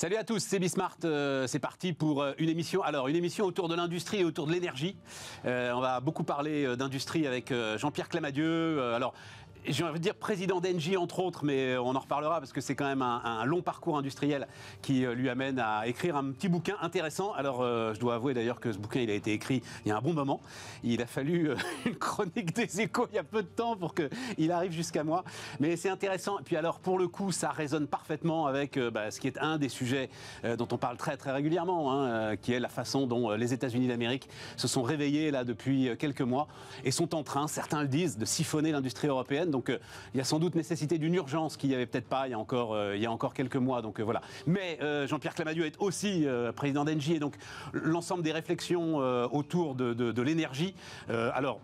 Salut à tous, c'est Bismart, euh, c'est parti pour euh, une émission. Alors, une émission autour de l'industrie et autour de l'énergie. Euh, on va beaucoup parler d'industrie avec Jean-Pierre Clamadieu. alors, j'ai envie de dire président d'Engie entre autres, mais on en reparlera parce que c'est quand même un, long parcours industriel qui euh, lui amène à écrire un petit bouquin intéressant. Alors euh, je dois avouer d'ailleurs que ce bouquin il a été écrit il y a un bon moment. Il a fallu euh, une chronique des échos il y a peu de temps pour qu'il arrive jusqu'à moi. Mais c'est intéressant. Et puis alors pour le coup ça résonne parfaitement avec bah, ce qui est un des sujets dont on parle très très régulièrement, hein, qui est la façon dont les États-Unis d'Amérique se sont réveillés là depuis quelques mois et sont en train, certains le disent, de siphonner l'industrie européenne. Donc euh, il y a sans doute nécessité d'une urgence qu'il n'y avait peut-être pas il y a encore, euh, quelques mois. Donc euh, voilà. Mais Jean-Pierre Clamadieu est aussi président d'Engie et donc l'ensemble des réflexions autour de, l'énergie. alors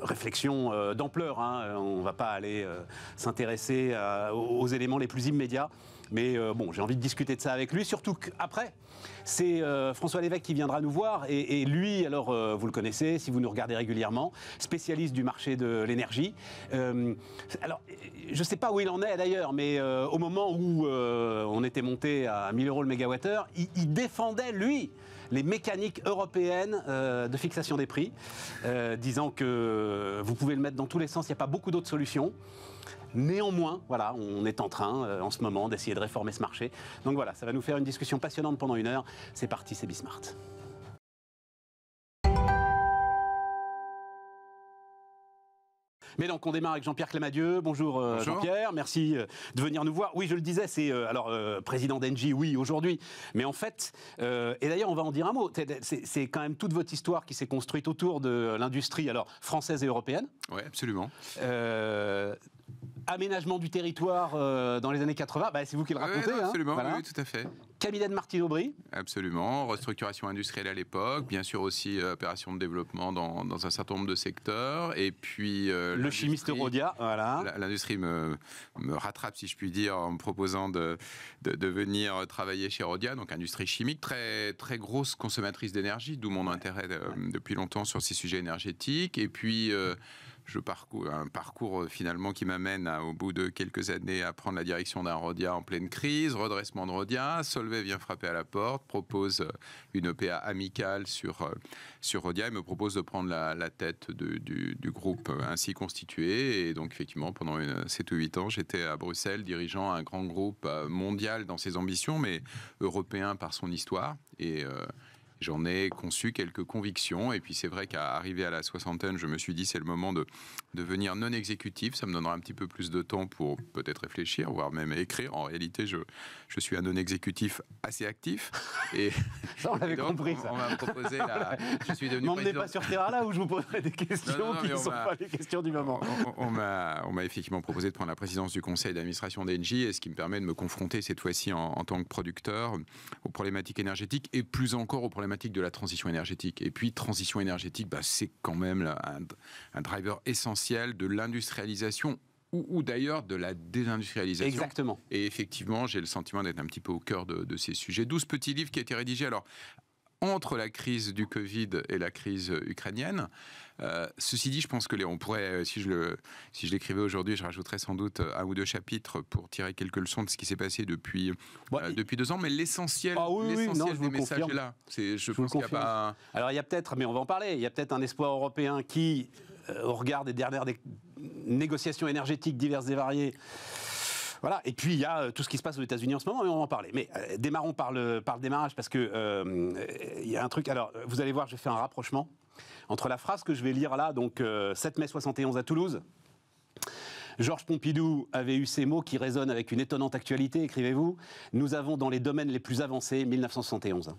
réflexion d'ampleur. Hein, on ne va pas aller s'intéresser aux éléments les plus immédiats. Mais bon, j'ai envie de discuter de ça avec lui, surtout qu'après, c'est euh, François Lévesque qui viendra nous voir. Et, lui, alors, euh, vous le connaissez, si vous nous regardez régulièrement, spécialiste du marché de l'énergie. Euh, alors, je ne sais pas où il en est d'ailleurs, mais au moment où on était monté à 1000 euros le mégawattheure, il, il défendait, lui, les mécaniques européennes de fixation des prix, disant que vous pouvez le mettre dans tous les sens, il n'y a pas beaucoup d'autres solutions. Néanmoins, voilà, on est en train euh, en ce moment d'essayer de réformer ce marché. Donc voilà, ça va nous faire une discussion passionnante pendant une heure. C'est parti, c'est Bismart. Mais donc on démarre avec Jean-Pierre Clamadieu. Bonjour, euh, Jean-Pierre, merci euh, de venir nous voir. Oui, je le disais, c'est alors président d'Engie, oui, aujourd'hui. Mais en fait, et d'ailleurs on va en dire un mot, c'est quand même toute votre histoire qui s'est construite autour de l'industrie alors française et européenne. Oui, absolument aménagement du territoire euh, dans les années 80, bah, c'est vous qui le racontez. Hein. absolument, oui, tout à fait. Cabinet de Martine Aubry. Absolument, restructuration industrielle à l'époque, bien sûr aussi euh, opération de développement dans, dans, un certain nombre de secteurs, et puis... Euh, le chimiste Rodia, voilà. L'industrie me, me, rattrape, si je puis dire, en me proposant de, de, venir travailler chez Rodia, donc industrie chimique, très, très grosse consommatrice d'énergie, d'où mon intérêt depuis longtemps sur ces sujets énergétiques, et puis je parcours un parcours euh, finalement qui m'amène au bout de quelques années à prendre la direction d'un Rodia en pleine crise, redressement de Rodia. Solvay vient frapper à la porte, propose euh, une OPA amicale sur, euh, sur Rodia et me propose de prendre la, tête du, groupe ainsi constitué. Et donc effectivement, pendant 7 ou 8 ans, j'étais à Bruxelles dirigeant un grand groupe mondial dans ses ambitions, mais européen par son histoire. Et J'en ai conçu quelques convictions. Et puis c'est vrai qu'à arriver à la soixantaine, je me suis dit c'est le moment de devenir non exécutif. Ça me donnera un petit peu plus de temps pour peut-être réfléchir, voire même écrire. En réalité, je, je suis un non exécutif assez actif. Et ça, on l'avait compris. On, m'a proposé la, Je suis devenu. M'emmenez pas sur terrain là où je vous poserai des questions qui ne sont pas les questions du moment. On, m'a, on m'a effectivement proposé de prendre la présidence du conseil d'administration d'Engie, et ce qui me permet de me confronter cette fois-ci en, en tant que producteur aux problématiques énergétiques et plus encore aux problématiques de la transition énergétique. Et puis, transition énergétique, bah, c'est quand même un, un driver essentiel de l'industrialisation ou, d'ailleurs de la désindustrialisation. Exactement. Et effectivement, j'ai le sentiment d'être un petit peu au cœur de, de ces sujets. 12 petits livres qui ont été rédigés. Alors, entre la crise du Covid et la crise ukrainienne. Euh, ceci dit, je pense que les, on pourrait, euh, si je le, si je l'écrivais aujourd'hui, je rajouterais sans doute un ou deux chapitres pour tirer quelques leçons de ce qui s'est passé depuis euh, depuis deux ans. Mais l'essentiel, ah l'essentiel des messages est là. C'est, je, pense qu'il n'y a pas. Alors il y a peut-être, mais on va en parler. Il y a peut-être un espoir européen qui, au regard des dernières négociations énergétiques diverses et variées voilà. Et puis il y a euh, tout ce qui se passe aux États-Unis en ce moment, mais on va en parler. Mais euh, démarrons par le, démarrage parce que euh, il y a un truc. Alors, vous allez voir, je fais un rapprochement entre la phrase que je vais lire là, donc 7 mai 71 à Toulouse. Georges Pompidou avait eu ces mots qui résonnent avec une étonnante actualité, écrivez-vous. Nous avons dans les domaines les plus avancés 1971.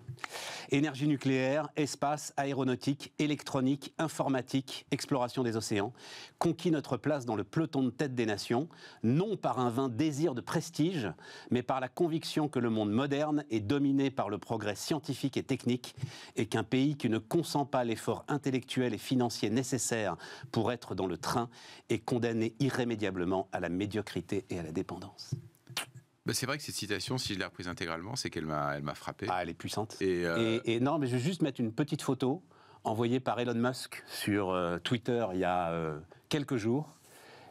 Énergie nucléaire, espace, aéronautique, électronique, informatique, exploration des océans, conquis notre place dans le peloton de tête des nations, non par un vain désir de prestige, mais par la conviction que le monde moderne est dominé par le progrès scientifique et technique et qu'un pays qui ne consent pas l'effort intellectuel et financier nécessaire pour être dans le train est condamné irrémédiablement à la médiocrité et à la dépendance. Bah, c'est vrai que cette citation, si je l'ai reprise intégralement, c'est qu'elle m'a, elle m'a frappé. Ah, elle est puissante. Euh, et, non, mais je vais juste mettre une petite photo envoyée par Elon Musk sur euh, Twitter il y a euh, quelques jours.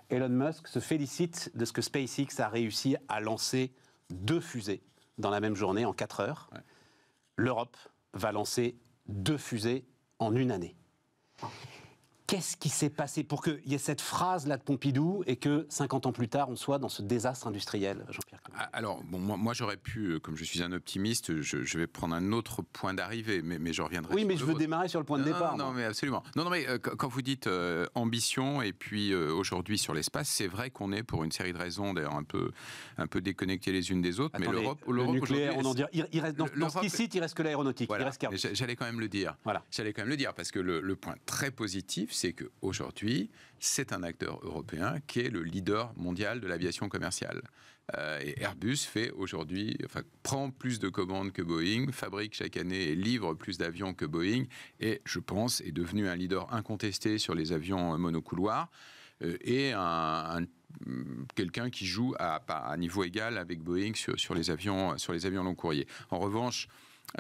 Elon Musk se félicite de ce que SpaceX a réussi à lancer deux fusées dans la même journée, en 4 heures, l'Europe va lancer deux fusées en une année. Qu'est-ce qui s'est passé pour qu'il y ait cette phrase-là de Pompidou et que 50 ans plus tard, on soit dans ce désastre industriel, Jean-Pierre ah, Alors, bon, moi, j'aurais pu, euh, comme je suis un optimiste, je, vais prendre un autre point d'arrivée, mais, mais je reviendrai. Oui, mais je veux démarrer sur le point de départ. Non, mais absolument. Non, non, mais euh, quand vous dites euh, ambition et puis aujourd'hui sur l'espace, c'est vrai qu'on est pour une série de raisons, d'ailleurs un peu, un peu déconnectées les unes des autres. mais l'Europe, le nucléaire, on en dit, il, reste dans, dans ce qui cite, il reste que l'aéronautique. J'allais quand même le dire. Voilà. J'allais quand même le dire parce que le, le point très positif, c'est qu'aujourd'hui c'est un acteur européen qui est le leader mondial de l'aviation commerciale. Euh, et Airbus fait aujourd'hui, enfin, prend plus de commandes que Boeing, fabrique chaque année et livre plus d'avions que Boeing, et je pense est devenu un leader incontesté sur les avions monocouloirs euh, et un, quelqu'un qui joue à, à, niveau égal avec Boeing sur, les avions, sur les avions long courrier. En revanche,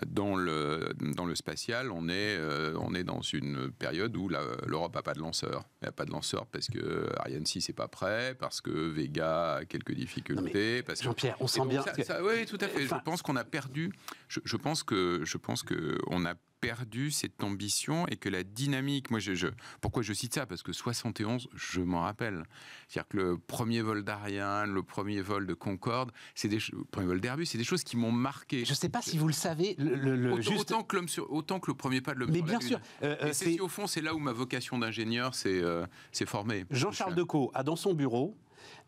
dans le, dans le spatial, on est, euh, on est dans une période où l'Europe n'a pas de lanceur. Elle n'a pas de lanceur parce que Ariane 6 n'est pas prêt, parce que Vega a quelques difficultés. Jean-Pierre, on sent bien. oui, tout à fait. je pense qu'on a perdu. Je, je, pense que je pense que on a perdu cette ambition et que la dynamique, moi je, pourquoi je cite ça? Parce que 71, je m'en rappelle. C'est-à-dire que le premier vol d'Ariane, le premier vol de Concorde, c'est des le premier vol d'Airbus, c'est des choses qui m'ont marqué. Je ne sais pas si vous le savez, le, autant, autant, que l'homme sur, autant que le premier pas de l'homme Mais bien sûr. Euh, euh, c'est au fond, c'est là où ma vocation d'ingénieur s'est euh, formée. Jean-Charles Decaux a dans son bureau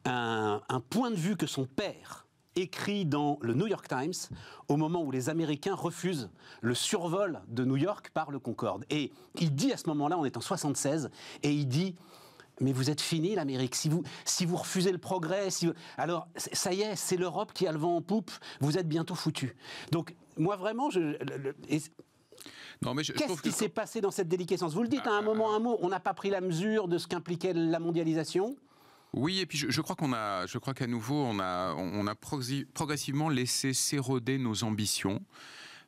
un, un point de vue que son père écrit dans le New York Times au moment où les Américains refusent le survol de New York par le Concorde. Et il dit à ce moment-là, on est en 76, et il dit mais vous êtes fini l'Amérique. Si vous, si vous refusez le progrès, si alors ça y est, c'est l'Europe qui a le vent en poupe. Vous êtes bientôt foutu. Donc moi vraiment, je, Qu'est-ce qui s'est passé dans cette déliquescence? Vous le dites à un moment, un mot, on n'a pas pris la mesure de ce qu'impliquait la mondialisation oui, et puis je, crois qu'on a, je crois qu'à nouveau, on a, on a progressivement laissé s'éroder nos ambitions.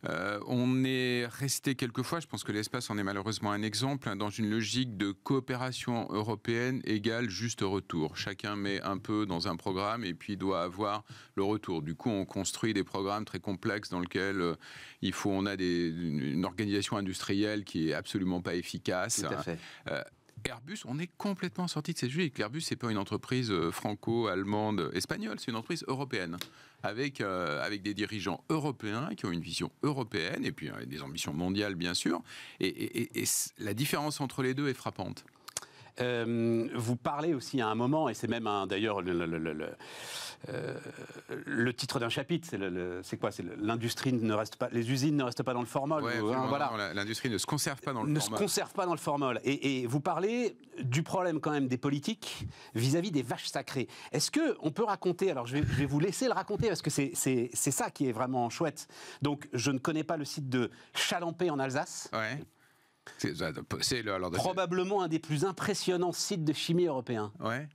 Euh, on est resté quelquefois, je pense que l'espace en est malheureusement un exemple, hein, dans une logique de coopération européenne égale juste retour. Chacun met un peu dans un programme et puis doit avoir le retour. Du coup, on construit des programmes très complexes dans lesquels euh, il faut, on a des, une organisation industrielle qui est absolument pas efficace. Tout à fait. Euh, Airbus, on est complètement sorti de ces sujets. Airbus, c'est pas une entreprise euh, franco-allemande, espagnole, c'est une entreprise européenne avec euh, avec des dirigeants européens qui ont une vision européenne et puis euh, des ambitions mondiales bien sûr. Et, la différence entre les deux est frappante. Vous parlez aussi à un moment, et c'est même d'ailleurs le, euh, le titre d'un chapitre, c'est quoi? C'est l'industrie ne reste pas, les usines ne restent pas dans le formol. Hein, voilà. L'industrie ne se conserve pas dans le ne formol. Ne se conserve pas dans le formol. Et, vous parlez du problème quand même des politiques vis-à-vis des vaches sacrées. Est-ce que on peut raconter Alors je vais, vous laisser le raconter parce que c'est ça qui est vraiment chouette. Donc je ne connais pas le site de Chalampé en Alsace. Ouais. C'est probablement un des plus impressionnants sites de chimie européens. Ouais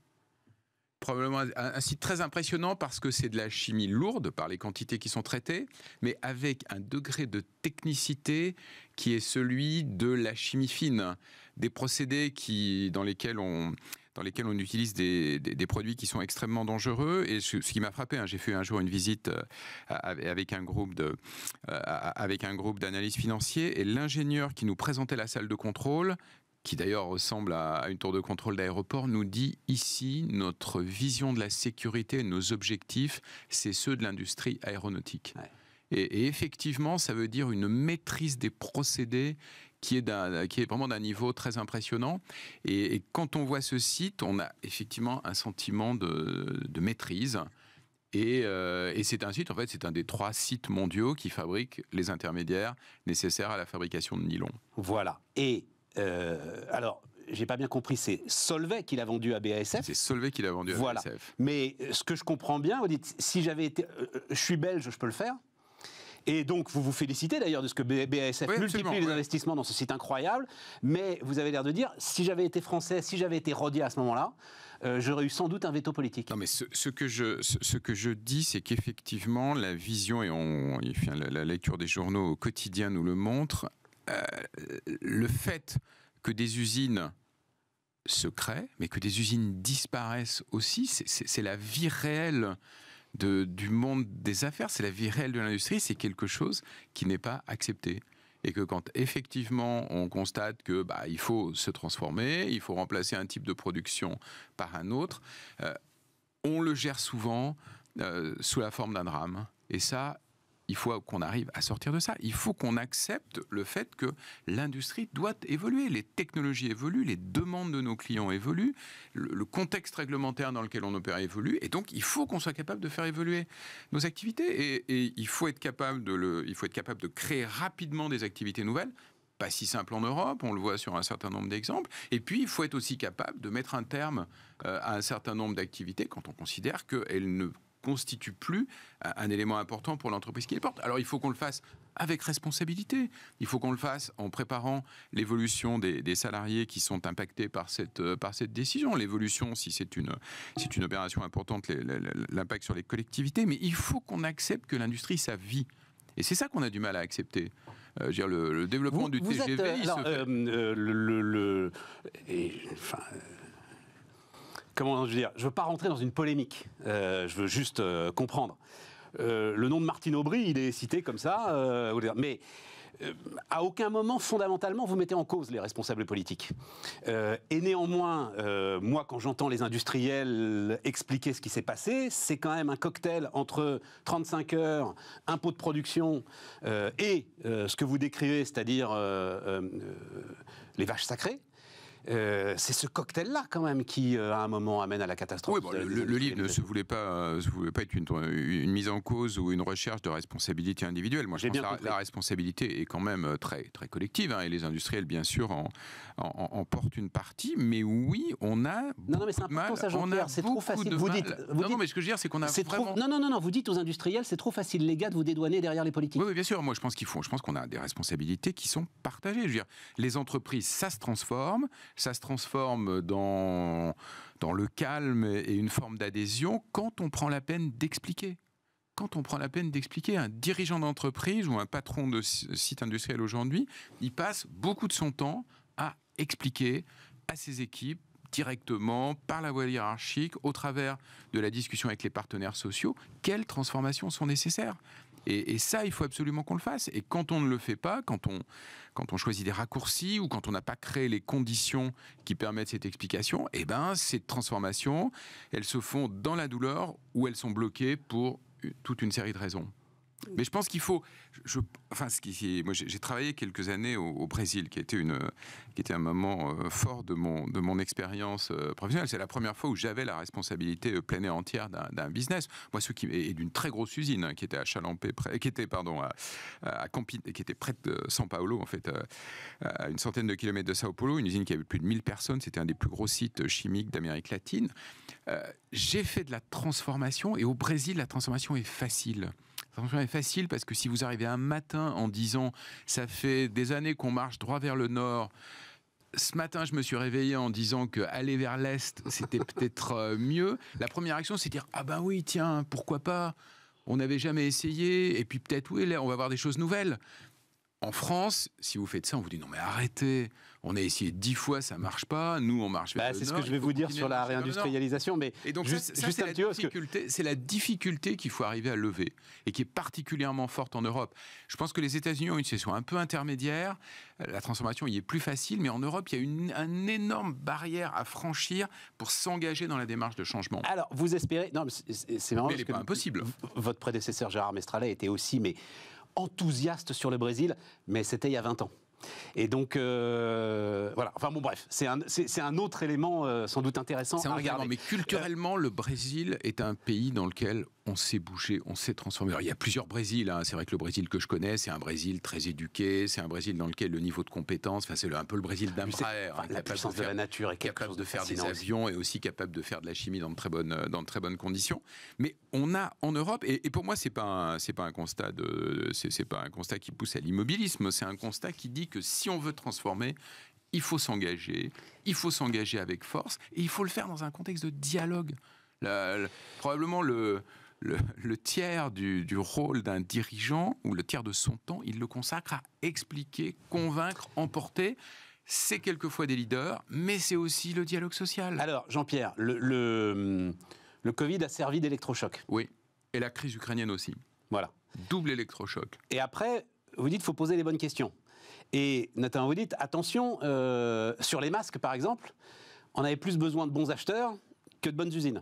probablement un, site très impressionnant parce que c'est de la chimie lourde par les quantités qui sont traitées, mais avec un degré de technicité qui est celui de la chimie fine, des procédés qui, dans lesquels on dans lesquels on utilise des, des, produits qui sont extrêmement dangereux. Et ce, qui m'a frappé, hein, j'ai fait un jour une visite euh, avec un groupe de, euh, avec un groupe d'analyse financiers, et l'ingénieur qui nous présentait la salle de contrôle qui d'ailleurs ressemble à une tour de contrôle d'aéroport, nous dit ici notre vision de la sécurité, nos objectifs, c'est ceux de l'industrie aéronautique. Et, effectivement, ça veut dire une maîtrise des procédés qui est, qui est vraiment d'un niveau très impressionnant. Et, quand on voit ce site, on a effectivement un sentiment de, maîtrise. Et, euh, et c'est un site, en fait, c'est un des trois sites mondiaux qui fabriquent les intermédiaires nécessaires à la fabrication de nylon. Voilà. Et euh, alors, j'ai pas bien compris, c'est Solvay qui l'a vendu à BASF. C'est Solvay qui l'a vendu à voilà. BASF. Mais euh, ce que je comprends bien, vous dites, si j'avais été, euh, je suis belge, je peux le faire. Et donc, vous vous félicitez d'ailleurs de ce que BASF multiplie les investissements dans ce site incroyable. Mais vous avez l'air de dire, si j'avais été français, si j'avais été Rodier à ce moment-là, j'aurais eu sans doute un veto politique. Non, mais ce, que, je, ce, que je dis, c'est qu'effectivement, la vision, et on, la, la, lecture des journaux au quotidien nous le montre, euh, le fait que des usines se créent, mais que des usines disparaissent aussi, c'est la vie réelle du monde des affaires, c'est la vie réelle de l'industrie, c'est quelque chose qui n'est pas accepté et que quand effectivement on constate que bah, il faut se transformer, il faut remplacer un type de production par un autre, euh, on le gère souvent euh, sous la forme d'un drame. Et ça, il faut qu'on arrive à sortir de ça. Il faut qu'on accepte le fait que l'industrie doit évoluer. Les technologies évoluent, les demandes de nos clients évoluent, le, contexte réglementaire dans lequel on opère évolue, et donc il faut qu'on soit capable de faire évoluer nos activités. Et, il faut être capable de le, il faut être capable de créer rapidement des activités nouvelles pas si simple en Europe, on le voit sur un certain nombre d'exemples. Et puis, il faut être aussi capable de mettre un terme euh, à un certain nombre d'activités quand on considère qu'elles ne constitue plus un élément important pour l'entreprise qui les porte. Alors il faut qu'on le fasse avec responsabilité. Il faut qu'on le fasse en préparant l'évolution des, salariés qui sont impactés par cette, euh, par cette décision. L'évolution, si c'est une, c'est une opération importante, l'impact sur les collectivités. Mais il faut qu'on accepte que l'industrie, ça vit. Et c'est ça qu'on a du mal à accepter. Euh, dire, le, développement du TGV. Euh, le, le, enfin, comment je veux dire, je veux pas rentrer dans une polémique. Euh, je veux juste euh, comprendre. Euh, le nom de Martine Aubry, il est cité comme ça, mais à aucun moment, fondamentalement, vous mettez en cause les responsables politiques. et néanmoins, moi, quand j'entends les industriels expliquer ce qui s'est passé, c'est quand même un cocktail entre 35 heures, impôts de production et ce que vous décrivez, c'est-à-dire les vaches sacrées. Euh, c'est ce cocktail-là quand même qui, euh, à un moment, amène à la catastrophe. Oui, le, livre ne se voulait pas, euh, voulait pas être une, mise en cause ou une recherche de responsabilité individuelle. Moi, je pense que la, responsabilité est quand même très, très collective, hein, et les industriels, bien sûr, en, en, portent une partie. Mais oui, on a non, non, mais c'est important, ça, Jean-Pierre. C'est trop facile. Vous dites, vous non, non, mais ce que je veux dire, c'est qu'on a vraiment... Non, non, non, non. Vous dites aux industriels, c'est trop facile, les gars, de vous dédouaner derrière les politiques. Oui, oui bien sûr. Moi, je pense qu'il faut. Je pense qu'on a des responsabilités qui sont partagées. Je veux dire, les entreprises, ça se transforme ça se transforme dans, dans le calme et une forme d'adhésion quand on prend la peine d'expliquer. Quand on prend la peine d'expliquer, un dirigeant d'entreprise ou un patron de site industriel aujourd'hui, il passe beaucoup de son temps à expliquer à ses équipes directement, par la voie hiérarchique, au travers de la discussion avec les partenaires sociaux, quelles transformations sont nécessaires. Et, ça, il faut absolument qu'on le fasse. Et quand on ne le fait pas, quand on, quand on choisit des raccourcis ou quand on n'a pas créé les conditions qui permettent cette explication, eh ben, ces transformations, elles se font dans la douleur ou elles sont bloquées pour toute une série de raisons. Mais je pense qu'il faut. Moi, j'ai travaillé quelques années au, Brésil, qui était une, qui était un moment euh, fort de mon de mon expérience euh, professionnelle. C'est la première fois où j'avais la responsabilité euh, pleine et entière d'un business. Moi, ce qui est d'une très grosse usine hein, qui était à Chalampé, près, qui était pardon à, à Campi, qui était près de São Paulo, en fait, à une centaine de kilomètres de Sao Paulo, une usine qui avait plus de 1000 personnes. C'était un des plus gros sites chimiques d'Amérique latine. j'ai fait de la transformation et au Brésil, la transformation est facile. Ça est facile parce que si vous arrivez un matin en disant ça fait des années qu'on marche droit vers le nord, ce matin, je me suis réveillé en disant que aller vers l'est, c'était peut-être euh, mieux. La première action, c'est dire ah ben oui, tiens, pourquoi pas? On n'avait jamais essayé, et puis peut-être oui, là, on va voir des choses nouvelles. En France, si vous faites ça, on vous dit non mais arrêtez. On a essayé dix fois, ça marche pas. Nous, on marche. Bah, c'est ce que je vais vous dire sur la réindustrialisation, mais et donc juste, c'est la difficulté. C'est la difficulté qu'il faut arriver à lever et qui est particulièrement forte en Europe. Je pense que les États-Unis ont une situation un peu intermédiaire. La transformation y est plus facile, mais en Europe, il y a une, énorme barrière à franchir pour s'engager dans la démarche de changement. Alors, vous espérez Non, c'est. Mais pas impossible. Votre prédécesseur Gérard Mestralet était aussi, mais enthousiaste sur le Brésil, mais c'était il y a 20 ans. Et donc, euh, voilà. Enfin bon, bref, c'est un, un, autre élément euh, sans doute intéressant à regarder. Mais culturellement, le Brésil est un pays dans lequel on s'est bougé, on s'est transformé. Alors, il y a plusieurs Brésils. Hein. C'est vrai que le Brésil que je connais, c'est un Brésil très éduqué. C'est un Brésil dans lequel le niveau de compétence, enfin, c'est un peu le Brésil d'un frère. Hein, la puissance de, la nature est capable de faire des avions et aussi capable de faire de la chimie dans de très bonnes, dans de très bonnes conditions. Mais on a en Europe, et, pour moi, c'est pas c'est pas un constat de, c'est pas un constat qui pousse à l'immobilisme. C'est un constat qui dit que si on veut transformer, il faut s'engager, il faut s'engager avec force, et il faut le faire dans un contexte de dialogue. probablement le, le, tiers du, rôle d'un dirigeant, ou le tiers de son temps, il le consacre à expliquer, convaincre, emporter. C'est quelquefois des leaders, mais c'est aussi le dialogue social. Alors, Jean-Pierre, le, le, le Covid a servi d'électrochoc. Oui. Et la crise ukrainienne aussi. Voilà. Double électrochoc. Et après, vous dites qu'il faut poser les bonnes questions. Et notamment, vous dites, attention, euh, sur les masques, par exemple, on avait plus besoin de bons acheteurs que de bonnes usines.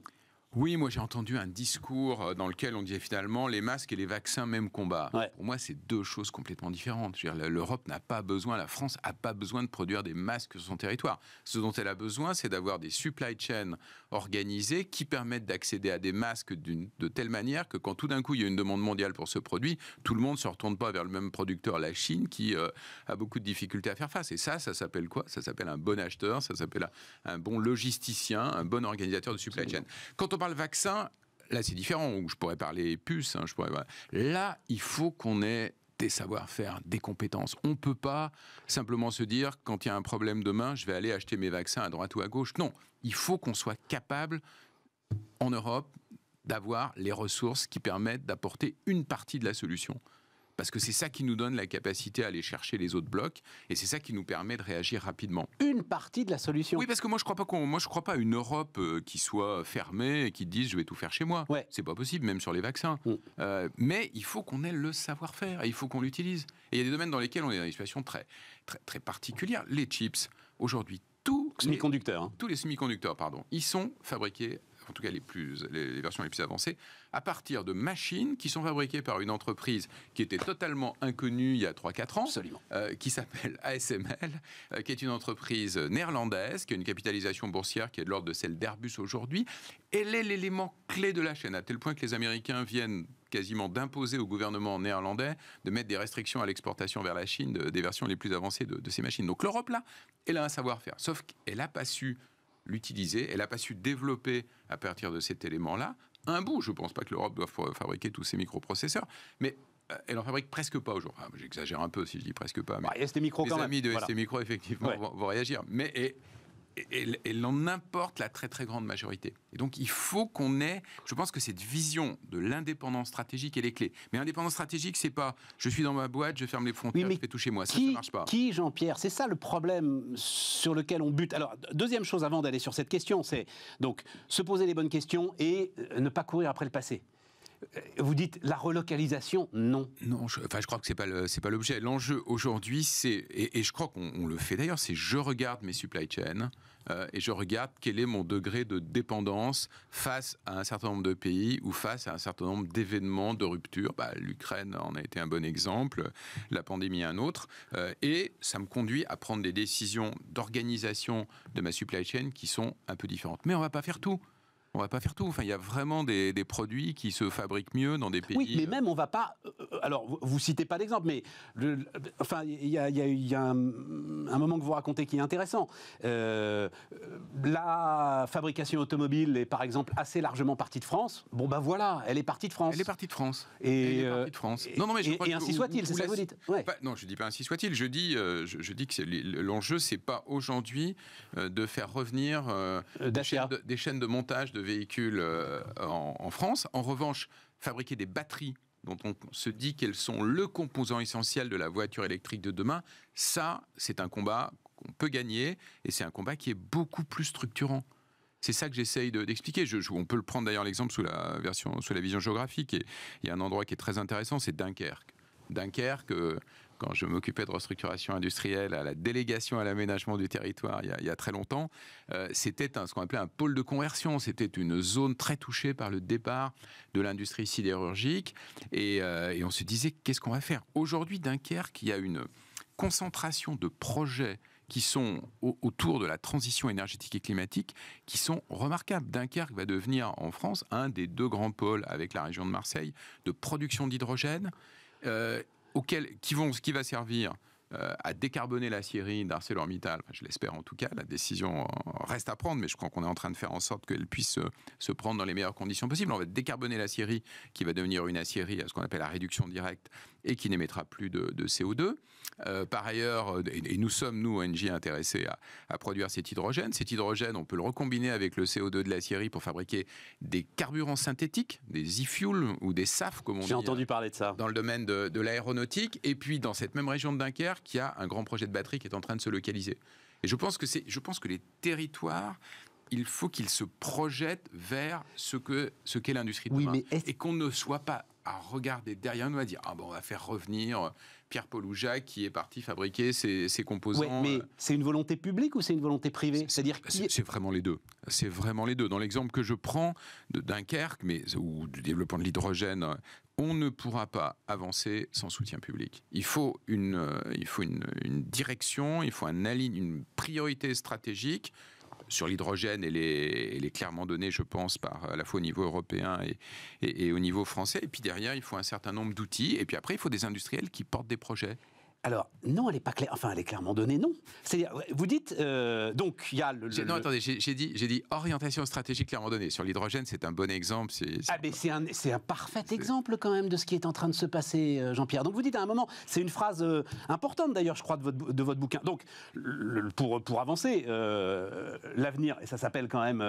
Oui, moi j'ai entendu un discours euh, dans lequel on disait finalement les masques et les vaccins même combat. Pour moi, c'est deux choses complètement différentes. L'Europe n'a pas besoin, la France n'a pas besoin de produire des masques sur son territoire. Ce dont elle a besoin, c'est d'avoir des supply chains organisées qui permettent d'accéder à des masques de telle manière que quand tout d'un coup il y a une demande mondiale pour ce produit, tout le monde ne se retourne pas vers le même producteur, la Chine, qui euh, a beaucoup de difficultés à faire face. Et ça, ça s'appelle quoi? Ça s'appelle un bon acheteur, ça s'appelle un, bon logisticien, un bon organisateur de supply chain. Quand on parle vaccin, là c'est différent, je pourrais parler puce, hein, je pourrais... là il faut qu'on ait des savoir-faire, des compétences. On ne peut pas simplement se dire, quand il y a un problème demain, je vais aller acheter mes vaccins à droite ou à gauche. Non, il faut qu'on soit capable, en Europe, d'avoir les ressources qui permettent d'apporter une partie de la solution parce que c'est ça qui nous donne la capacité à aller chercher les autres blocs, et c'est ça qui nous permet de réagir rapidement. Une partie de la solution. Oui, parce que moi je crois pas qu'on, moi je crois pas à une Europe euh, qui soit fermée et qui dise je vais tout faire chez moi. Ouais. C'est pas possible, même sur les vaccins. Mm. Euh, mais il faut qu'on ait le savoir-faire, il faut qu'on l'utilise. Et il y a des domaines dans lesquels on est dans une situation très très très particulière. Les chips aujourd'hui. Tous semi-conducteurs. Hein. Tous les semi-conducteurs, pardon. Ils sont fabriqués en tout cas les, plus, les, versions les plus avancées, à partir de machines qui sont fabriquées par une entreprise qui était totalement inconnue il y a 3-4 ans, euh, qui s'appelle ASML, euh, qui est une entreprise néerlandaise, qui a une capitalisation boursière qui est de l'ordre de celle d'Airbus aujourd'hui. Elle est l'élément clé de la chaîne, à tel point que les Américains viennent quasiment d'imposer au gouvernement néerlandais de mettre des restrictions à l'exportation vers la Chine des versions les plus avancées de, de ces machines. Donc l'Europe, là, elle a un savoir-faire. Sauf qu'elle n'a pas su l'utiliser. Elle n'a pas su développer à partir de cet élément-là un bout. Je ne pense pas que l'Europe doit fabriquer tous ces microprocesseurs, mais euh, elle en fabrique presque pas aujourd'hui. Ah, j'exagère un peu si je dis presque pas. Mais bah, les amis de ces micros, effectivement, vont, réagir. Mais et, elle, en importe la très très grande majorité. Et donc il faut qu'on ait, je pense que cette vision de l'indépendance stratégique, elle est clé. Mais l'indépendance stratégique, c'est pas je suis dans ma boîte, je ferme les frontières, je fais tout chez moi. Ça, qui, marche pas. Qui, Jean-Pierre C'est ça le problème sur lequel on bute. Alors, deuxième chose avant d'aller sur cette question, c'est donc se poser les bonnes questions et euh, ne pas courir après le passé. Euh, vous dites la relocalisation, non. Non, je, enfin, je crois que pas c'est pas l'objet. L'enjeu aujourd'hui, c'est et, je crois qu'on le fait d'ailleurs, c'est je regarde mes supply chains euh, et je regarde quel est mon degré de dépendance face à un certain nombre de pays ou face à un certain nombre d'événements de rupture. Bah, L'Ukraine en a été un bon exemple, la pandémie un autre, euh, et ça me conduit à prendre des décisions d'organisation de ma supply chain qui sont un peu différentes. Mais on va pas faire tout on va pas faire tout. Enfin, il y a vraiment des, produits qui se fabriquent mieux dans des pays. Oui, mais même on va pas. Euh, alors, vous, vous citez pas d'exemple, mais enfin, il y a, un, moment que vous racontez qui est intéressant. Euh, la fabrication automobile est par exemple assez largement partie de France. Bon ben voilà, elle est partie de France. Elle est partie de France. Et, elle est partie de France. non, non, mais je et, ainsi soit-il, c'est ça que vous dites. non, je dis pas ainsi soit-il. Je dis, euh, je, dis que l'enjeu, c'est pas aujourd'hui de faire revenir des chaînes, de, des chaînes de montage de véhicules euh, en, France. En revanche, fabriquer des batteries dont on se dit qu'elles sont le composant essentiel de la voiture électrique de demain, ça, c'est un combat qu'on peut gagner et c'est un combat qui est beaucoup plus structurant. C'est ça que j'essaye d'expliquer. on peut le prendre d'ailleurs l'exemple sous la version, sous la vision géographique. Il y a un endroit qui est très intéressant, c'est Dunkerque. Dunkerque, euh, quand je m'occupais de restructuration industrielle à la délégation à l'aménagement du territoire il y a, très longtemps, euh, c'était ce qu'on appelait un pôle de conversion. C'était une zone très touchée par le départ de l'industrie sidérurgique. Et, euh, on se disait, qu'est-ce qu'on va faire? Aujourd'hui, Dunkerque, il y a une concentration de projets qui sont autour de la transition énergétique et climatique qui sont remarquables. Dunkerque va devenir en France un des deux grands pôles avec la région de Marseille de production d'hydrogène. Euh, auquel, qui, vont, qui va servir à décarboner la Syrie d'ArcelorMittal, je l'espère en tout cas, la décision reste à prendre, mais je crois qu'on est en train de faire en sorte qu'elle puisse se, prendre dans les meilleures conditions possibles. On va décarboner la Syrie, qui va devenir une aciérie à ce qu'on appelle la réduction directe et qui n'émettra plus de, CO2. Euh, par ailleurs, et, nous sommes, nous, ONG, intéressés à, produire cet hydrogène. Cet hydrogène, on peut le recombiner avec le CO2 de la Syrie pour fabriquer des carburants synthétiques, des e-fuels ou des SAF, comme on dit. J'ai entendu parler de ça. Dans le domaine de, de l'aéronautique. Et puis, dans cette même région de Dunkerque, qu'il y a un grand projet de batterie qui est en train de se localiser. Et je pense que, c'est, je pense que les territoires il faut qu'il se projette vers ce que ce qu'est l'industrie de Oui, demain. mais et qu'on ne soit pas à regarder derrière nous à dire ah bon on va faire revenir Pierre-Paul ou Jacques qui est parti fabriquer ses, ses composants. Ouais, mais euh, c'est une volonté publique ou c'est une volonté privée? C'est-à-dire c'est vraiment les deux. C'est vraiment les deux. Dans l'exemple que je prends de Dunkerque, mais ou du développement de l'hydrogène, on ne pourra pas avancer sans soutien public. Il faut une, euh, il faut une, direction, il faut un aligne, une priorité stratégique sur l'hydrogène. Elle elle est clairement donnée, je pense, par à la fois au niveau européen et, et- et au niveau français. Et puis derrière, il faut un certain nombre d'outils. Et puis après, il faut des industriels qui portent des projets. Alors, non, elle n'est pas claire. Enfin, elle est clairement donnée, non. C'est-à-dire, vous dites, euh, donc, il y a le. non, attendez, j'ai dit, dit orientation stratégique clairement donnée. Sur l'hydrogène, c'est un bon exemple. Ah, mais c'est un, un parfait exemple quand même de ce qui est en train de se passer, euh, Jean-Pierre. Donc vous dites à un moment, c'est une phrase euh, importante d'ailleurs, je crois, de votre, de votre bouquin. Donc, le- pour, pour avancer, euh, l'avenir, et ça s'appelle quand même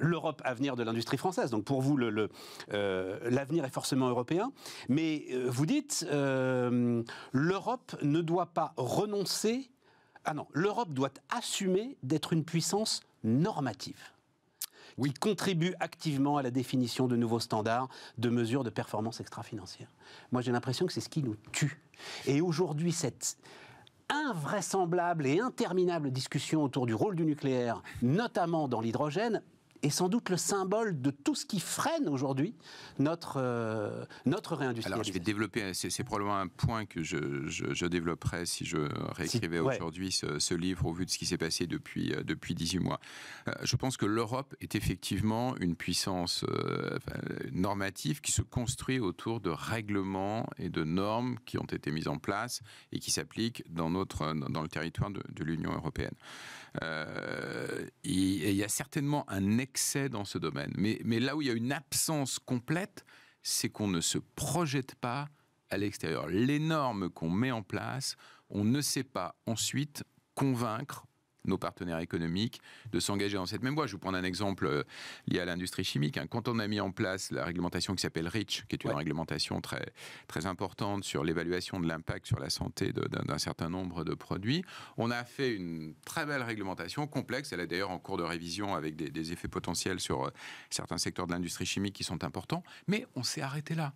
l'Europe avenir de l'industrie française. Donc pour vous, le, l'avenir est forcément européen. Mais vous dites, euh, l'Europe ne doit pas renoncer. Ah non, l'Europe doit assumer d'être une puissance normative qui contribue activement à la définition de nouveaux standards de mesures de performance extra-financière. Moi, j'ai l'impression que c'est ce qui nous tue. Et aujourd'hui, cette invraisemblable et interminable discussion autour du rôle du nucléaire, notamment dans l'hydrogène, est sans doute le symbole de tout ce qui freine aujourd'hui notre, euh, notre Alors, je réindustrialisation. vais développer, c'est probablement un point que je, je- je développerai si je réécrivais Si- ouais. aujourd'hui ce, ce livre au vu de ce qui s'est passé depuis, euh, depuis 18 mois. Euh, je pense que l'Europe est effectivement une puissance euh, normative qui se construit autour de règlements et de normes qui ont été mises en place et qui s'appliquent dans, notre, dans le territoire de, de l'Union européenne. Euh, il y a certainement un excès dans ce domaine. Mais, mais là où il y a une absence complète, c'est qu'on ne se projette pas à l'extérieur. Les normes qu'on met en place, on ne sait pas ensuite convaincre nos partenaires économiques de s'engager dans cette même voie. Je vais vous prendre un exemple euh, lié à l'industrie chimique. hein. Quand on a mis en place la réglementation qui s'appelle REACH, qui est une Ouais. réglementation très, très importante sur l'évaluation de l'impact sur la santé d'un certain nombre de produits, on a fait une très belle réglementation complexe. Elle est d'ailleurs en cours de révision avec des, des effets potentiels sur euh, certains secteurs de l'industrie chimique qui sont importants. Mais on s'est arrêté là.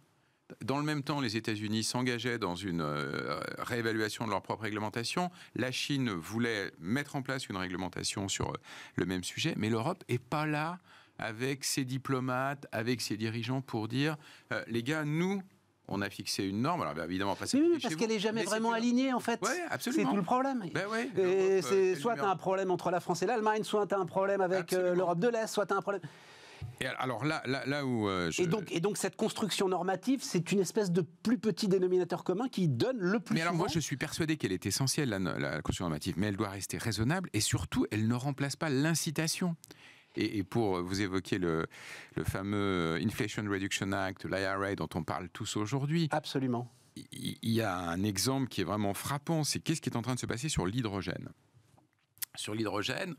Dans le même temps, les États-Unis s'engageaient dans une euh, réévaluation de leur propre réglementation. La Chine voulait mettre en place une réglementation sur euh, le même sujet, mais l'Europe est pas là avec ses diplomates, avec ses dirigeants pour dire euh, les gars, nous, on a fixé une norme. Alors bien évidemment, pas Oui, parce qu'elle vous, est jamais mais c'est vraiment alignée en fait. Ouais, c'est absolument. tout le problème. Ben ouais, Et c'est soit tu as un problème entre la France et l'Allemagne, soit tu as un problème avec l'Europe de l'Est, soit tu as un problème. Et alors là, là, là où euh, je- Et donc, et donc cette construction normative, c'est une espèce de plus petit dénominateur commun qui donne le plus Mais alors moi je suis persuadé qu'elle est essentielle la, la construction normative, mais elle doit rester raisonnable et surtout elle ne remplace pas l'incitation. Et, pour vous évoquer le, le fameux Inflation Reduction Act, l'IRA dont on parle tous aujourd'hui, Absolument. il y a un exemple qui est vraiment frappant, c'est qu'est-ce qui est en train de se passer sur l'hydrogène? Sur l'hydrogène,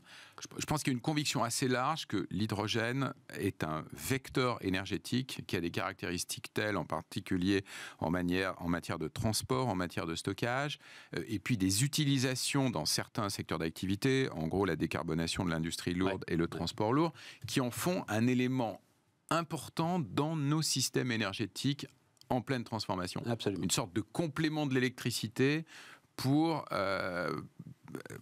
je pense qu'il y a une conviction assez large que l'hydrogène est un vecteur énergétique qui a des caractéristiques telles, en particulier en, manière, en matière de transport, en matière de stockage, euh, et puis des utilisations dans certains secteurs d'activité, en gros la décarbonation de l'industrie lourde et le transport lourd, qui en font un élément important dans nos systèmes énergétiques en pleine transformation Absolument. une sorte de complément de l'électricité pour euh,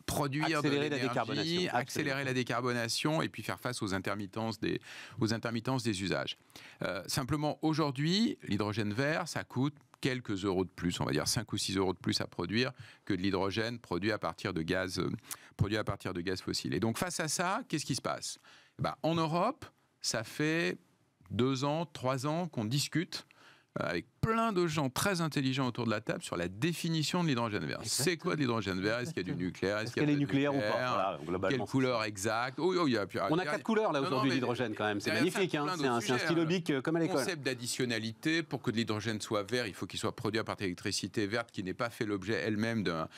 produire Accélérer de la décarbonation, accélérer la décarbonation et puis faire face aux intermittences des, aux intermittences des usages. Euh, simplement, aujourd'hui, l'hydrogène vert, ça coûte quelques euros de plus, on va dire 5 ou 6 euros de plus à produire que de l'hydrogène produit à partir de gaz, euh, produit à partir de gaz fossile. Et donc face à ça, qu'est-ce qui se passe? Ben, En Europe, ça fait deux ans, trois ans qu'on discute euh, avec plein de gens très intelligents autour de la table sur la définition de l'hydrogène vert. C'est quoi de l'hydrogène vert? Est-ce qu'il y a du nucléaire? Est-ce qu'il y a est nucléaire ou pas? Voilà, Quelle couleur exacte? Oh, oh, il y a, On a quatre couleurs là aujourd'hui mais d'hydrogène quand même. C'est magnifique. hein. C'est un, un stylo hein. bic euh, comme à l'école. concept d'additionnalité pour que de l'hydrogène soit vert, il faut qu'il soit produit à partir d'électricité verte qui n'ait pas fait l'objet elle-même d'un-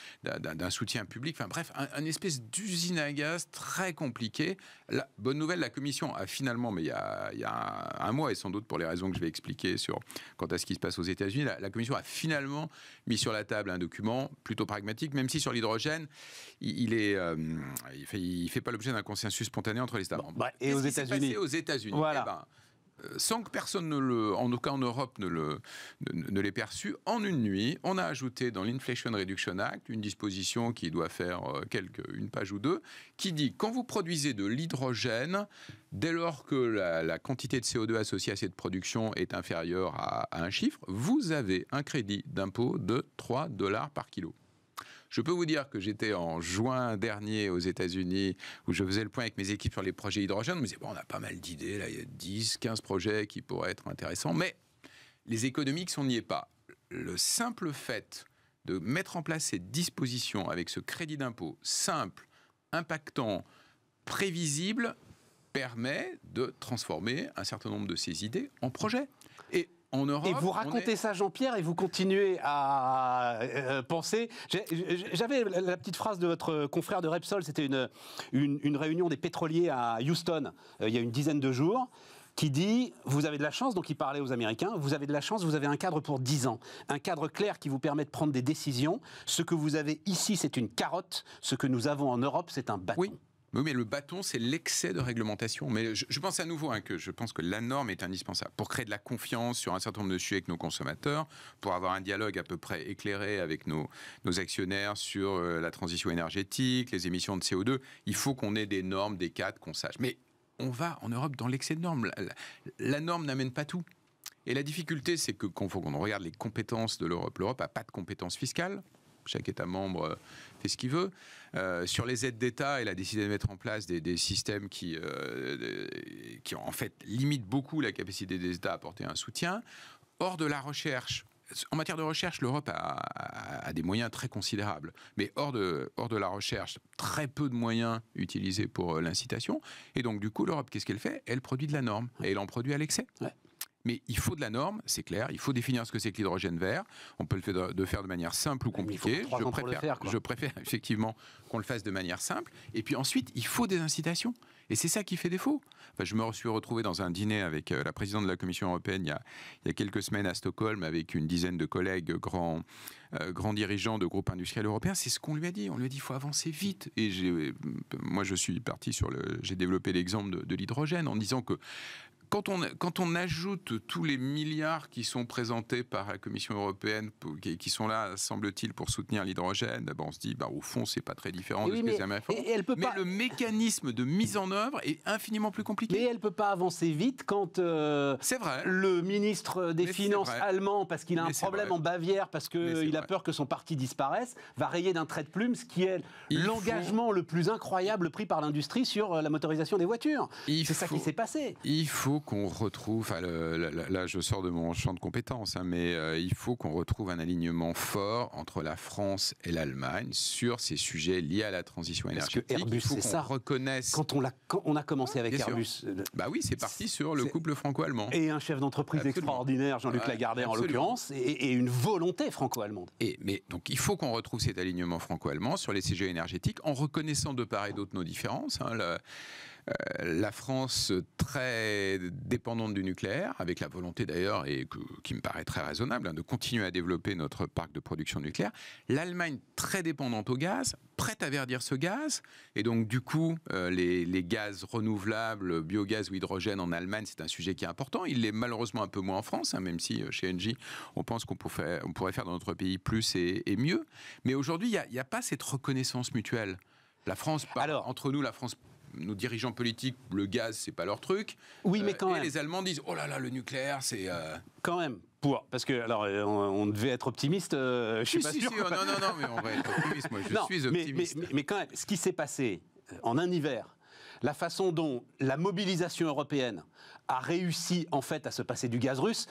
soutien public. Enfin bref, un, un espèce d'usine à gaz très compliquée. La bonne nouvelle, la Commission a finalement, mais il y a, il y a un mois et sans doute pour les raisons que je vais expliquer sur quant à ce qui se passe aux États-Unis, la, Commission a finalement mis sur la table un document plutôt pragmatique, même si sur l'hydrogène, il, est, il fait, il fait pas l'objet d'un consensus spontané entre les États membres. Bah, et aux États-Unis. Aux États-Unis? Voilà. Eh ben, euh, sans que personne ne le, en cas en Europe, ne, ne, l'ait perçu, en une nuit, on a ajouté dans l'Inflation Reduction Act une disposition qui doit faire euh, une page ou deux, qui dit quand vous produisez de l'hydrogène, dès lors que la, quantité de CO2 associée à cette production est inférieure à, à un chiffre, vous avez un crédit d'impôt de 3 dollars par kilo. Je peux vous dire que j'étais en juin dernier aux États-Unis où je faisais le point avec mes équipes sur les projets hydrogène. Je me on a pas mal d'idées, là, il y a 10, 15 projets qui pourraient être intéressants, mais les économiques, on n'y est pas. Le simple fait de mettre en place cette disposition avec ce crédit d'impôt simple, impactant, prévisible, permet de transformer un certain nombre de ces idées en projets. Et et vous racontez ça, Jean-Pierre, et vous continuez à euh, penser. J'avais la petite phrase de votre confrère de Repsol, c'était une, une, réunion des pétroliers à Houston euh, il y a une dizaine de jours qui dit vous avez de la chance, donc il parlait aux Américains, vous avez de la chance, vous avez un cadre pour 10 ans, un cadre clair qui vous permet de prendre des décisions. Ce que vous avez ici, c'est une carotte, ce que nous avons en Europe, c'est un bâton. Oui, mais le bâton, c'est l'excès de réglementation. Mais je, pense à nouveau hein, que je pense que la norme est indispensable pour créer de la confiance sur un certain nombre de sujets avec nos consommateurs, pour avoir un dialogue à peu près éclairé avec nos, actionnaires sur euh, la transition énergétique, les émissions de CO2. Il faut qu'on ait des normes, des cadres, qu'on sache. Mais on va en Europe dans l'excès de normes. La, norme n'amène pas tout. Et la difficulté, c'est que quand on regarde les compétences de l'Europe, l'Europe n'a pas de compétences fiscales. Chaque État membre euh, fait ce qu'il veut. Euh, sur les aides d'État, elle a décidé de mettre en place des, systèmes qui, euh, qui, en fait, limitent beaucoup la capacité des États à apporter un soutien. Hors de la recherche, en matière de recherche, l'Europe a, des moyens très considérables. Mais hors de, hors de la recherche, très peu de moyens utilisés pour l'incitation. Et donc, du coup, l'Europe, qu'est-ce qu'elle fait? Elle produit de la norme. Et elle en produit à l'excès. Mais il faut de la norme, c'est clair. Il faut définir ce que c'est que l'hydrogène vert. On peut le faire de, faire de manière simple ou compliquée. Je préfère, je préfère effectivement qu'on le fasse de manière simple. Et puis ensuite, il faut des incitations. Et c'est ça qui fait défaut. Enfin, je me suis retrouvé dans un dîner avec euh, la présidente de la Commission européenne il y, a, il y a quelques semaines à Stockholm avec une dizaine de collègues grands, euh, grands dirigeants de groupes industriels européens. C'est ce qu'on lui a dit. On lui a dit il faut avancer vite. Et moi, je suis parti sur le. J'ai développé l'exemple de, de l'hydrogène en disant que quand on, quand on ajoute tous les milliards qui sont présentés par la Commission européenne, qui, qui sont là, semble-t-il, pour soutenir l'hydrogène, ben on se dit, bah, au fond, c'est pas très différent de ce que c'est mais, mais le mécanisme de mise en œuvre est infiniment plus compliqué. Mais elle peut pas avancer vite quand euh, vrai. le ministre des Finances allemand, parce qu'il a un problème en Bavière, parce qu'il a peur que son parti disparaisse, va rayer d'un trait de plume ce qui est l'engagement le plus incroyable pris par l'industrie sur euh, la motorisation des voitures. C'est ça qui s'est passé. Il faut qu'on retrouve, là, je sors de mon champ de compétences, hein, mais euh, il faut qu'on retrouve un alignement fort entre la France et l'Allemagne sur ces sujets liés à la transition énergétique. Que Airbus, il faut qu'on ça. reconnaisse. Quand on, a, on a commencé avec Airbus. Euh, bah oui, c'est parti sur le couple franco-allemand. Et un chef d'entreprise extraordinaire, Jean-Luc Lagardet en l'occurrence, et, une volonté franco-allemande. Et, mais donc il faut qu'on retrouve cet alignement franco-allemand sur les sujets énergétiques en reconnaissant de part et d'autre nos différences. Hein, la France très dépendante du nucléaire, avec la volonté d'ailleurs, et qui me paraît très raisonnable, hein, de continuer à développer notre parc de production nucléaire. L'Allemagne très dépendante au gaz, prête à verdir ce gaz, et donc du coup, euh, les, gaz renouvelables, biogaz ou hydrogène en Allemagne, c'est un sujet qui est important. Il l'est malheureusement un peu moins en France, hein, même si euh, chez Engie, on pense qu'on pourrait, on pourrait faire dans notre pays plus et, mieux. Mais aujourd'hui, il n'y a, pas cette reconnaissance mutuelle. La France, Alors, entre nous, la France nos dirigeants politiques, le gaz, c'est pas leur truc. Oui, mais quand et les Allemands disent oh là là, le nucléaire, c'est. Euh, quand même. Pour, parce que alors euh, on, devait être optimiste, euh, je suis pas sûr. non, non, non, mais on va être optimiste. Moi, je suis optimiste. Mais, mais, quand même, ce qui s'est passé en un hiver, la façon dont la mobilisation européenne a réussi en fait à se passer du gaz russe,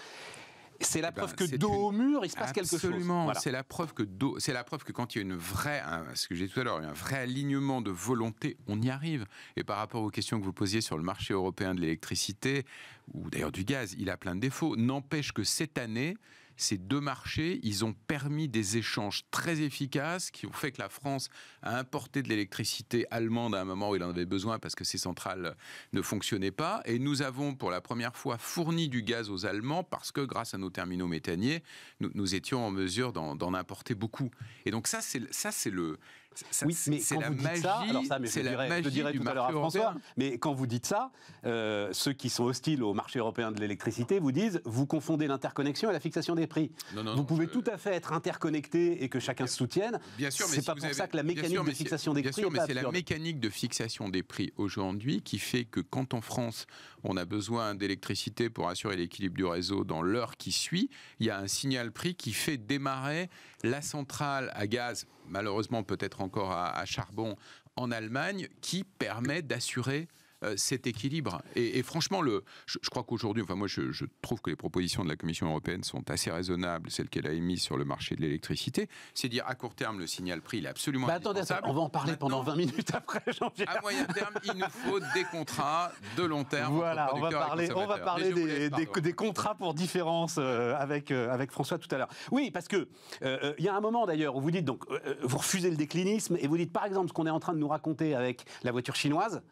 c'est la eh preuve ben, que dos au mur, il se passe quelque chose. Absolument. C'est la preuve que c'est la preuve que quand il y a une vraie, ce que j'ai dit tout à l'heure, un vrai alignement de volonté, on y arrive. Et par rapport aux questions que vous posiez sur le marché européen de l'électricité ou d'ailleurs du gaz, il a plein de défauts. N'empêche que cette année, ces deux marchés, ils ont permis des échanges très efficaces qui ont fait que la France a importé de l'électricité allemande à un moment où il en avait besoin parce que ces centrales ne fonctionnaient pas. Et nous avons pour la première fois fourni du gaz aux Allemands parce que grâce à nos terminaux méthaniers, nous, étions en mesure d'en importer beaucoup. Et donc ça, c'est ça, oui, mais c'est la magie. Ça, alors ça, mais je, dirais, je dirais tout à l'heure à François. Mais quand vous dites ça, euh, ceux qui sont hostiles au marché européen de l'électricité vous disent vous confondez l'interconnexion et la fixation des prix. Non, non, vous pouvez tout à fait être interconnecté et que chacun se soutienne. Bien sûr, mais c'est pas pour ça que la mécanique de fixation des prix. Bien sûr, mais c'est la mécanique de fixation des prix aujourd'hui qui fait que quand en France on a besoin d'électricité pour assurer l'équilibre du réseau dans l'heure qui suit, il y a un signal prix qui fait démarrer la centrale à gaz, malheureusement peut-être encore à, charbon en Allemagne, qui permet d'assurer cet équilibre. Et, franchement, le, je, crois qu'aujourd'hui, enfin moi, je, trouve que les propositions de la Commission européenne sont assez raisonnables, celles qu'elle a émises sur le marché de l'électricité. C'est dire à court terme, le signal prix, il est absolument. Bah attendez, on va en parler pendant 20 minutes après. À moyen terme, il nous faut des contrats de long terme. Voilà, on va parler, on va parler des, des, contrats pour différence euh, avec, euh, avec François tout à l'heure. Oui, parce que il y a un moment d'ailleurs où vous dites donc vous refusez le déclinisme et vous dites par exemple ce qu'on est en train de nous raconter avec la voiture chinoise.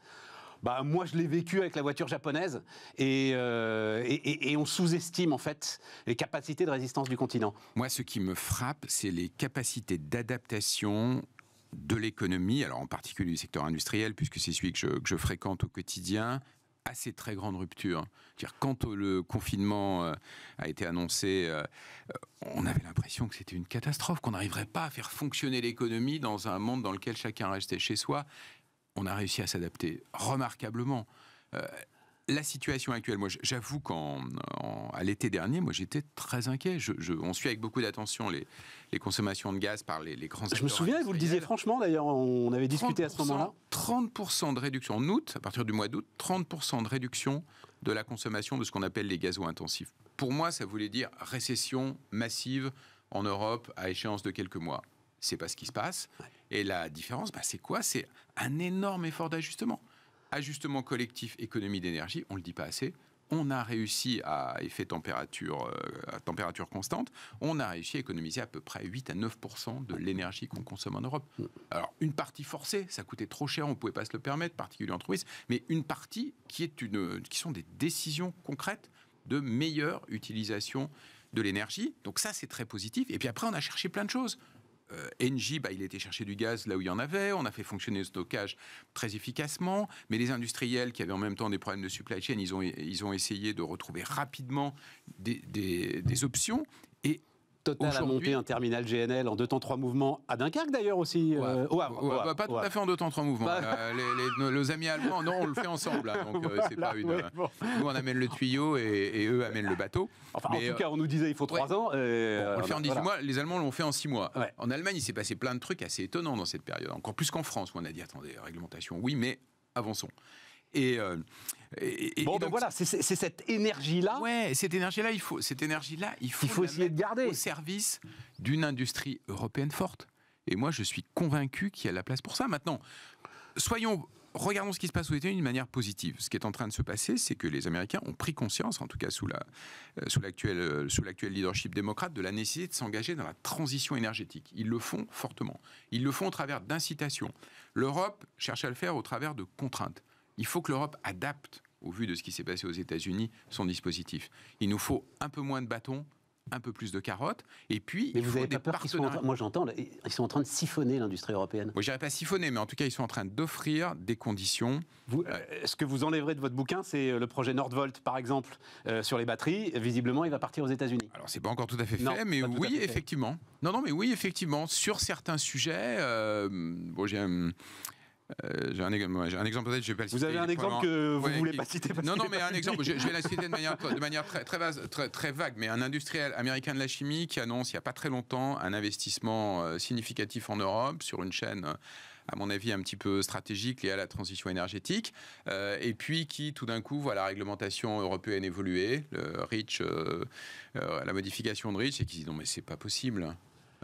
Bah, moi, je l'ai vécu avec la voiture japonaise euh, et, on sous-estime en fait les capacités de résistance du continent. Moi, ce qui me frappe, c'est les capacités d'adaptation de l'économie, alors en particulier du secteur industriel, puisque c'est celui que je, que je, fréquente au quotidien, à ces très grandes ruptures. Quand le confinement euh, a été annoncé, euh, on avait l'impression que c'était une catastrophe, qu'on n'arriverait pas à faire fonctionner l'économie dans un monde dans lequel chacun restait chez soi on a réussi à s'adapter remarquablement. Euh, la situation actuelle, moi j'avoue qu'à l'été dernier, moi j'étais très inquiet. Je, on suit avec beaucoup d'attention les, consommations de gaz par les, les grands Je me souviens, vous le disiez franchement d'ailleurs, on avait discuté à ce moment-là. 30% de réduction en août, à partir du mois d'août, 30% de réduction de la consommation de ce qu'on appelle les gazos intensifs. Pour moi, ça voulait dire récession massive en Europe à échéance de quelques mois c'est pas ce qui se passe. Et la différence, bah, c'est quoi? C'est un énorme effort d'ajustement. Ajustement collectif, économie d'énergie, on le dit pas assez. On a réussi à effet température, euh, à température constante, on a réussi à économiser à peu près 8 à 9 de l'énergie qu'on consomme en Europe. Mm. Alors, une partie forcée, ça coûtait trop cher, on ne pouvait pas se le permettre, particulièrement entreprises, mais une partie qui, est une, qui sont des décisions concrètes de meilleure utilisation de l'énergie. Donc ça, c'est très positif. Et puis après, on a cherché plein de choses. Euh, Engie, bah, il était chercher du gaz là où il y en avait. On a fait fonctionner le stockage très efficacement. Mais les industriels qui avaient en même temps des problèmes de supply chain, ils ont, ils ont essayé de retrouver rapidement des, des, des options. Et Total a monté un terminal GNL en deux temps trois mouvements à Dunkerque d'ailleurs aussi. Euh, pas tout à fait en deux temps trois mouvements. Bah. Euh, les, amis allemands, non, on le fait ensemble. Hein, donc euh, c'est pas une. Nous on amène le tuyau et, eux amènent le bateau. Enfin, en tout cas, on nous disait il faut trois ans. on le fait en 18 mois. Les Allemands l'ont fait en six mois. En Allemagne, il s'est passé plein de trucs assez étonnants dans cette période. Encore plus qu'en France où on a dit attendez, réglementation, oui, mais avançons. Et, bon, ben voilà, c'est cette énergie-là. Ouais, cette énergie-là, il faut, cette énergie-là, il faut, il faut essayer de garder au service d'une industrie européenne forte. Et moi, je suis convaincu qu'il y a la place pour ça. Maintenant, soyons regardons ce qui se passe aux États-Unis d'une manière positive. Ce qui est en train de se passer, c'est que les Américains ont pris conscience, en tout cas sous, la, euh, sous, l'actuel, euh, sous l'actuel leadership démocrate, de la nécessité de s'engager dans la transition énergétique. Ils le font fortement. Ils le font au travers d'incitations. L'Europe cherche à le faire au travers de contraintes. Il faut que l'Europe adapte, au vu de ce qui s'est passé aux États-Unis, son dispositif. Il nous faut un peu moins de bâtons, un peu plus de carottes, et puis mais il vous faut avez des pas peur sont Moi j'entends, ils sont en train de siphonner l'industrie européenne. Moi je dirais pas siphonner, mais en tout cas ils sont en train d'offrir des conditions. Vous, euh, ce que vous enlèverez de votre bouquin, c'est euh, le projet Nordvolt par exemple euh, sur les batteries. Visiblement, il va partir aux États-Unis. Alors c'est pas encore tout à fait fait, mais oui effectivement. Non non, mais oui effectivement sur certains sujets. bon j'ai euh, j'ai un, un, exemple peut-être, je vais pas le citer. Vous avez un exemple que vous ne voulez pas citer Non, non, mais un exemple, je, vais la citer de manière, de manière très, très, très, vague, mais un industriel américain de la chimie qui annonce il n'y a pas très longtemps un investissement euh, significatif en Europe sur une chaîne euh, à mon avis, un petit peu stratégique liée à la transition énergétique, et puis qui, tout d'un coup, voit la réglementation européenne évoluer, le REACH, la modification de REACH, et qui dit non, mais c'est pas possible.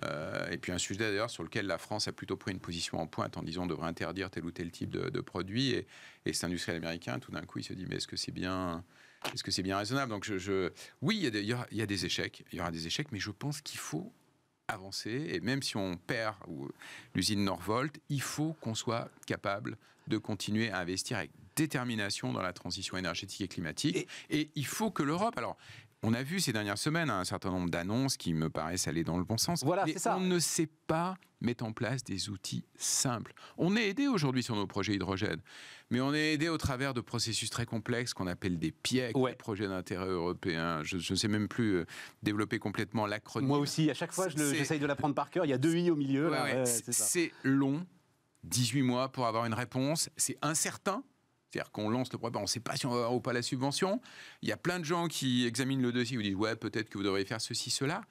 Euh, et puis un sujet d'ailleurs sur lequel la France a plutôt pris une position en pointe en disant on devrait interdire tel ou tel type de, produit. Et, et cet industriel américain, tout d'un coup, il se dit mais est-ce que c'est bien est-ce que c'est bien raisonnable? Donc, je, oui, il y, a il y, a des échecs, il y aura des échecs, mais je pense qu'il faut avancer. Et même si on perd l'usine Norvolt, il faut qu'on soit capable de continuer à investir avec détermination dans la transition énergétique et climatique. Et, il faut que l'Europe, alors on a vu ces dernières semaines un certain nombre d'annonces qui me paraissent aller dans le bon sens. Voilà, mais ça. on ne sait pas mettre en place des outils simples. On est aidé aujourd'hui sur nos projets hydrogène, mais on est aidé au travers de processus très complexes qu'on appelle des PIEC, des projets d'intérêt européen. Je ne sais même plus euh, développer complètement l'acronyme. Moi aussi, à chaque fois, j'essaye de l'apprendre par cœur. Il y a deux i au milieu. c'est long, 18 mois pour avoir une réponse. C'est incertain c'est-à-dire qu'on lance le projet, on ne sait pas si on va avoir ou pas la subvention. Il y a plein de gens qui examinent le dossier et disent ouais, peut-être que vous devriez faire ceci, cela.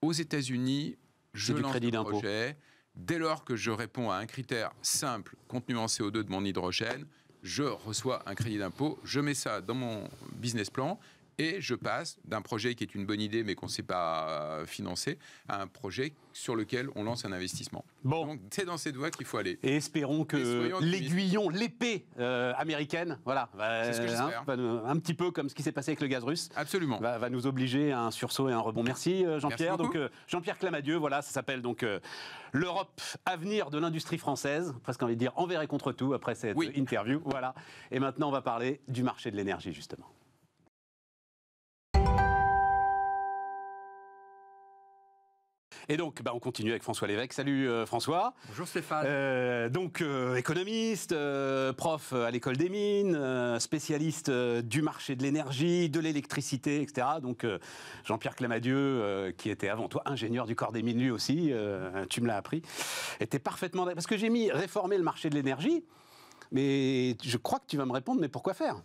Aux États-Unis, je lance crédit le projet. Dès lors que je réponds à un critère simple, contenu en CO2 de mon hydrogène, je reçois un crédit d'impôt, je mets ça dans mon business plan et je passe d'un projet qui est une bonne idée mais qu'on ne sait pas euh, financer à un projet sur lequel on lance un investissement. Bon. Donc c'est dans cette voie qu'il faut aller. Et espérons que l'aiguillon, l'épée euh, américaine, voilà, va, hein, un petit peu comme ce qui s'est passé avec le gaz russe. Absolument. Va, nous obliger à un sursaut et un rebond. Merci euh, Jean-Pierre. Donc Jean-Pierre Clamadieu, voilà, ça s'appelle donc l'Europe avenir de l'industrie française, presque envie de dire envers et contre tout après cette interview. Voilà. Et maintenant on va parler du marché de l'énergie justement. Et donc, bah, on continue avec François Lévesque. Salut euh, François. Bonjour Stéphane. Euh, donc, euh, économiste, prof à l'école des mines, spécialiste du marché de l'énergie, de l'électricité, etc. Donc, Jean-Pierre Clamadieu, qui était avant toi ingénieur du corps des mines lui aussi, tu me l'as appris, était parfaitement... Parce que j'ai mis réformer le marché de l'énergie, mais je crois que tu vas me répondre, mais pourquoi faire?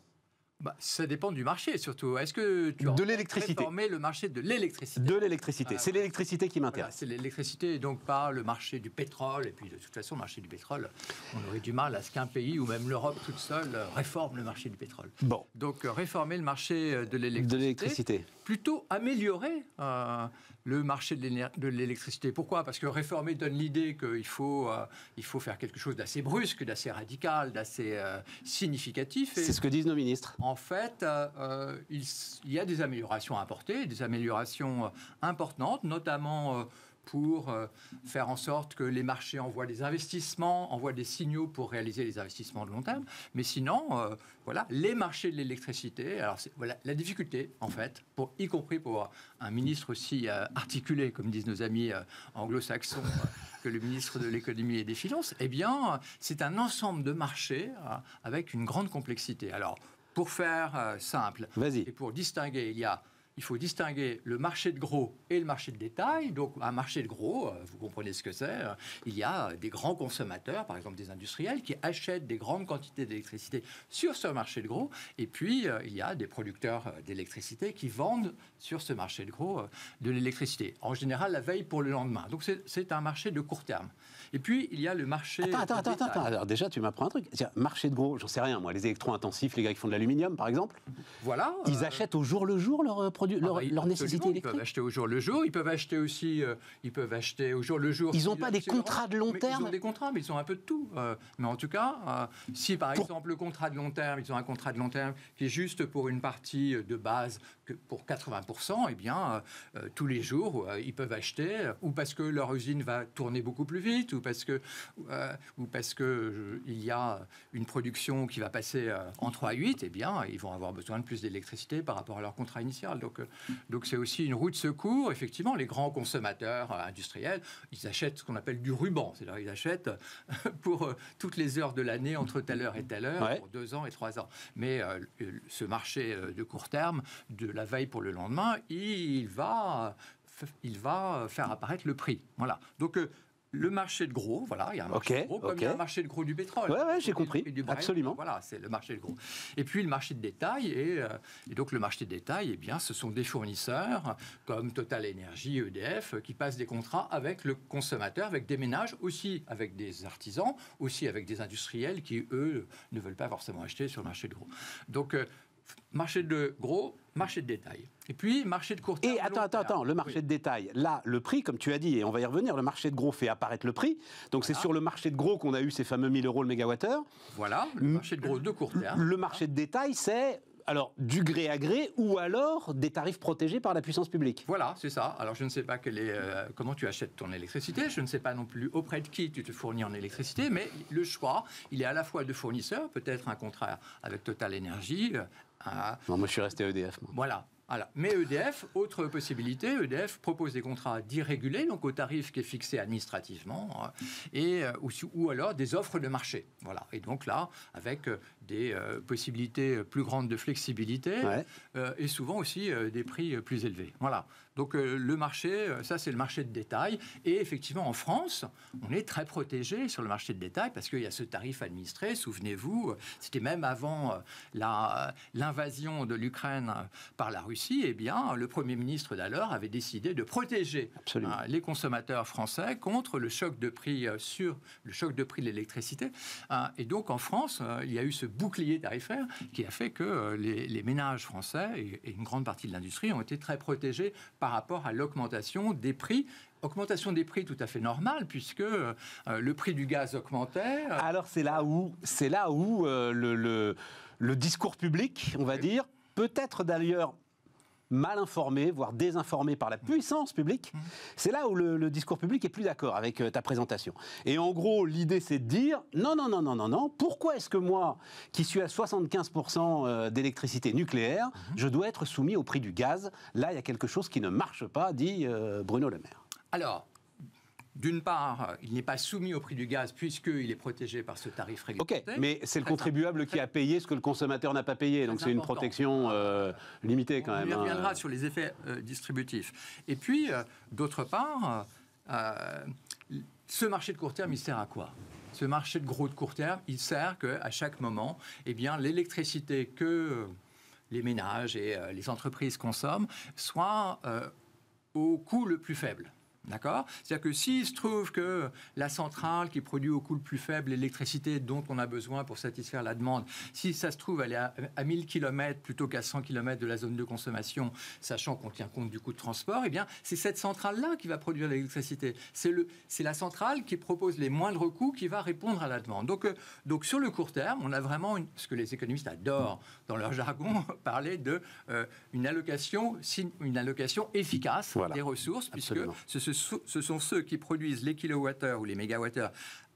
Bah, ça dépend du marché surtout. Est-ce que tu de l'électricité le marché de l'électricité De l'électricité. c'est l'électricité qui m'intéresse. c'est l'électricité et donc pas le marché du pétrole. Et puis de toute façon, le marché du pétrole, on aurait du mal à ce qu'un pays ou même l'Europe toute seule réforme le marché du pétrole. Bon. Donc euh, réformer le marché euh, de l'électricité. Plutôt améliorer euh, le marché de l'électricité. Pourquoi? Parce que réformer donne l'idée qu'il faut, euh, il faut faire quelque chose d'assez brusque, d'assez radical, d'assez euh, significatif. C'est ce que disent nos ministres. En fait, euh, il, il, y a des améliorations à apporter, des améliorations importantes, notamment pour euh, faire en sorte que les marchés envoient des investissements, envoient des signaux pour réaliser les investissements de long terme. Mais sinon, euh, voilà, les marchés de l'électricité, alors voilà la difficulté, en fait, pour, y compris pour un ministre aussi euh, articulé, comme disent nos amis anglo-saxons, que le ministre de l'économie et des finances, eh bien, c'est un ensemble de marchés avec une grande complexité. Alors, pour faire simple, et pour distinguer, il y a il faut distinguer le marché de gros et le marché de détail. Donc, un marché de gros, euh, vous comprenez ce que c'est. Euh, il y a des grands consommateurs, par exemple des industriels, qui achètent des grandes quantités d'électricité sur ce marché de gros. Et puis, euh, il y a des producteurs d'électricité qui vendent sur ce marché de gros de l'électricité. En général, la veille pour le lendemain. Donc, c'est un marché de court terme. Et puis, il y a le marché. Attends, attends, attends, attends. Alors, déjà, tu m'apprends un truc. Marché de gros, j'en sais rien, moi. Les électro-intensifs, les gars qui font de l'aluminium, par exemple. Voilà. Ils achètent au jour le jour leurs produits, leur, ah bah, nécessité électrique. Ils peuvent acheter au jour le jour. Ils peuvent acheter aussi. Euh, ils peuvent acheter au jour le jour. Ils n'ont pas des contrats de long terme. Ils ont des contrats, mais ils ont un peu de tout. Euh, mais en tout cas, euh, si par exemple le contrat de long terme, ils ont un contrat de long terme qui est juste pour une partie de base que pour 80%, eh bien, tous les jours, ils peuvent acheter, ou parce que leur usine va tourner beaucoup plus vite, ou parce que euh, ou parce qu'il y a une production qui va passer euh, en 3 à 8, eh bien, ils vont avoir besoin de plus d'électricité par rapport à leur contrat initial. Donc, euh, donc c'est aussi une roue de secours. Effectivement, les grands consommateurs industriels, ils achètent ce qu'on appelle du ruban. C'est-à-dire ils achètent pour toutes les heures de l'année, entre telle heure et telle heure, pour deux ans et trois ans. Mais ce marché de court terme, de la veille pour le lendemain, il va il va faire apparaître le prix. Voilà. Donc, le marché de gros, voilà, il y a un marché de gros, comme il y a un marché de gros du pétrole. Oui, ouais, j'ai compris. Absolument. Voilà, c'est le marché de gros. Et puis le marché de détail, et, euh, donc le marché de détail, eh bien, ce sont des fournisseurs comme Total Energy, EDF, qui passent des contrats avec le consommateur, avec des ménages, aussi avec des artisans, aussi avec des industriels qui, eux, ne veulent pas forcément acheter sur le marché de gros. Donc, euh, marché de gros, marché de détail. Et puis, marché de court terme. Et attends, attends, attends, le marché de détail. Là, le prix, comme tu as dit, et on va y revenir, le marché de gros fait apparaître le prix. Donc, c'est sur le marché de gros qu'on a eu ces fameux 1000 euros le mégawattheure. Voilà, le marché de gros de court terme. Le marché de détail, c'est alors du gré à gré ou alors des tarifs protégés par la puissance publique. Voilà, c'est ça. Alors je ne sais pas quel est, euh, comment tu achètes ton électricité, je ne sais pas non plus auprès de qui tu te fournis en électricité, mais le choix, il est à la fois de fournisseurs, peut-être un contrat avec Total Energy. À- Non, moi je suis resté EDF. moi. voilà. Voilà. Mais EDF, autre possibilité, EDF propose des contrats d'irrégulés, donc au tarif qui est fixé administrativement, euh, et, euh, ou, ou alors des offres de marché. Voilà. Et donc là, avec euh, des euh, possibilités plus grandes de flexibilité, Ouais. euh, et souvent aussi euh, des prix plus élevés. Voilà. Donc euh, le marché, euh, ça c'est le marché de détail. Et effectivement, en France, on est très protégé sur le marché de détail parce qu'il y a ce tarif administré. Souvenez-vous, euh, c'était même avant la- l'invasion de l'Ukraine par la Russie. Eh bien, le Premier ministre d'alors avait décidé de protéger Absolument. les consommateurs français contre le choc de prix sur le choc de prix de l'électricité. Et donc en France, il y a eu ce bouclier tarifaire qui a fait que les, les ménages français et, et une grande partie de l'industrie ont été très protégés par rapport à l'augmentation des prix. Augmentation des prix tout à fait normale puisque euh, le prix du gaz augmentait. euh, Alors c'est là où, c'est là où euh, le, le- le discours public, on va dire, peut-être d'ailleurs mal informé, voire désinformé par la puissance publique, c'est là où le, le discours public est plus d'accord avec euh, ta présentation. Et en gros, l'idée c'est de dire non, non, non, non, non, non, pourquoi est-ce que moi, qui suis à 75% euh, d'électricité nucléaire, je dois être soumis au prix du gaz? Là, il y a quelque chose qui ne marche pas, dit euh, Bruno Le Maire. Alors, d'une part, il n'est pas soumis au prix du gaz puisqu'il est protégé par ce tarif Ok, réglementé. mais c'est le contribuable qui a payé ce que le consommateur n'a pas payé, donc c'est une protection euh, limitée quand On même. y hein. reviendra sur les effets euh, distributifs. Et puis, euh, d'autre part, ce marché de court terme, il sert à quoi? Ce marché de gros de court terme, il sert qu'à chaque moment, eh bien, l'électricité que les ménages et les entreprises consomment soit au coût le plus faible. D'accord? C'est-à-dire que s'il se trouve que la centrale qui produit au coût le plus faible l'électricité dont on a besoin pour satisfaire la demande, si ça se trouve, elle est à, à 1000 km plutôt qu'à 100 km de la zone de consommation, sachant qu'on tient compte du coût de transport, eh bien, c'est cette centrale-là qui va produire l'électricité. C'est le- c'est la centrale qui propose les moindres coûts qui va répondre à la demande. Donc, euh, donc sur le court terme, on a vraiment une- ce que les économistes adorent dans leur jargon, parler de euh, une allocation, une allocation efficace Voilà. des ressources, puisque ce, ce- ce sont ceux qui produisent les kilowattheures ou les mégawattheures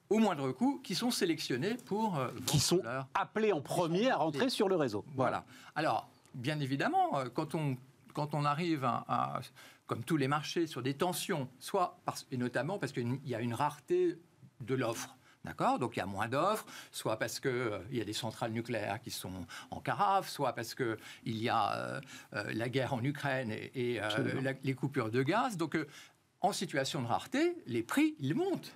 au moindre coût qui sont sélectionnés pour euh, Qui sont leur- appelés en premier à rentrer sur le réseau. voilà. Alors, bien évidemment, euh, quand on, quand on arrive à, à- comme tous les marchés, sur des tensions, soit parce, et notamment parce qu'il y a une rareté de l'offre. D'accord? Donc il y a moins d'offres, soit parce qu'il y a des centrales nucléaires qui sont en carafe, soit parce qu'il y a euh, euh, la guerre en Ukraine et, et, euh, Absolument. la- les coupures de gaz. Donc euh, en situation de rareté, les prix, ils montent.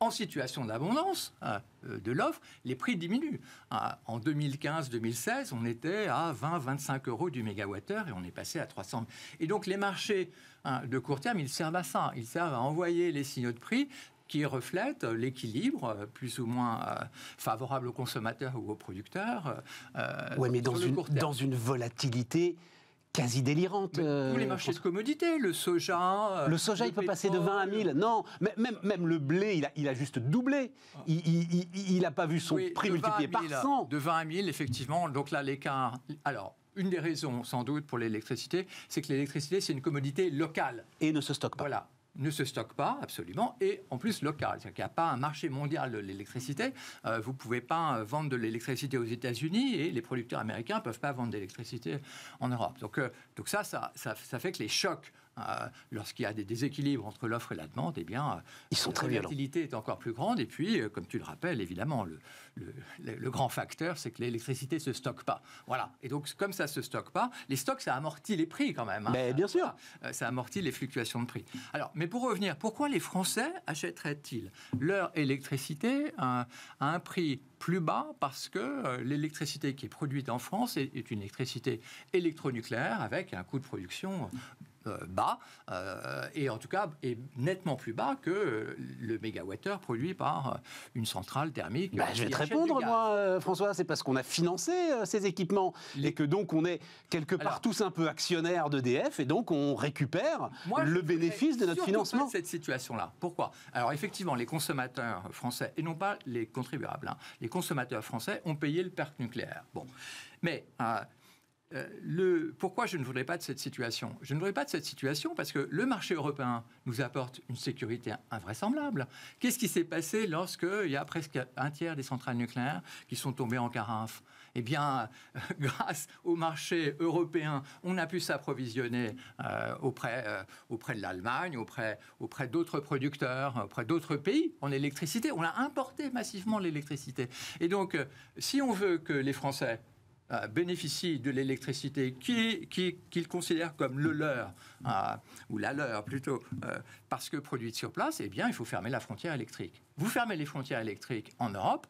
En situation d'abondance hein, euh, de l'offre, les prix diminuent. Ah, En 2015-2016, on était à 20-25 euros du mégawattheure et on est passé à 300. Et donc les marchés hein, de court terme, ils servent à ça. Ils servent à envoyer les signaux de prix qui reflètent l'équilibre euh, plus ou moins euh, favorable aux consommateurs ou aux producteurs. euh, Oui, mais dans une, dans une volatilité quasi délirante. Mais euh, tous les marchés de François. commodité, le soja. euh, Le soja, il peut passer de 20 à 1000. Non, mais même, même le blé, il a, il a juste doublé. Il n'a pas vu son Oui, prix de 20 à multiplié par 1000, 100. De 20 à 1000, effectivement. Donc là, l'écart. Alors, une des raisons, sans doute, pour l'électricité, c'est que l'électricité, c'est une commodité locale. Et ne se stocke pas. Voilà. Ne se stocke pas, absolument, et en plus local. C'est-à-dire qu'il n'y a pas un marché mondial de l'électricité. Euh, vous ne pouvez pas euh, vendre de l'électricité aux États-Unis et les producteurs américains ne peuvent pas vendre d'électricité en Europe. Donc, euh, ça, ça, ça, ça fait que les chocs, euh, lorsqu'il y a des déséquilibres entre l'offre et la demande, eh bien, Ils sont la très violents. volatilité est encore plus grande. Et puis, euh, comme tu le rappelles, évidemment, le, le, le- le grand facteur, c'est que l'électricité ne se stocke pas. Voilà. Et donc, comme ça ne se stocke pas, les stocks, ça amortit les prix quand même. hein. Mais bien sûr. Euh, ça amortit les fluctuations de prix. Alors, mais pour revenir, pourquoi les Français achèteraient-ils leur électricité à, à un prix plus bas Parce que euh, l'électricité qui est produite en France est, une électricité électronucléaire avec un coût de production euh, bas, euh, et en tout cas est nettement plus bas que euh, le mégawattheure produit par euh, une centrale thermique. Bah, je vais te répondre, moi, euh, François. C'est parce qu'on a financé euh, ces équipements Les- et que donc on est quelque part Alors- tous un peu actionnaires d'EDF et donc on récupère Moi, le bénéfice de notre financement. pas cette situation-là. Pourquoi? Alors effectivement, les consommateurs français, et non pas les contribuables, hein, les consommateurs français ont payé le parc nucléaire. Bon. Mais euh, euh, le, pourquoi je ne voudrais pas de cette situation? Je ne voudrais pas de cette situation parce que le marché européen nous apporte une sécurité invraisemblable. Qu'est-ce qui s'est passé lorsqu'il y a presque un tiers des centrales nucléaires qui sont tombées en carafe? Eh bien, grâce au marché européen, on a pu s'approvisionner euh, auprès, euh, auprès de l'Allemagne, auprès, auprès d'autres producteurs, auprès d'autres pays en électricité. On a importé massivement l'électricité. Et donc, si on veut que les Français euh, bénéficient de l'électricité qu'ils qui, considèrent comme le leur, euh, ou la leur plutôt, euh, parce que produite sur place, eh bien, il faut fermer la frontière électrique. Vous fermez les frontières électriques en Europe,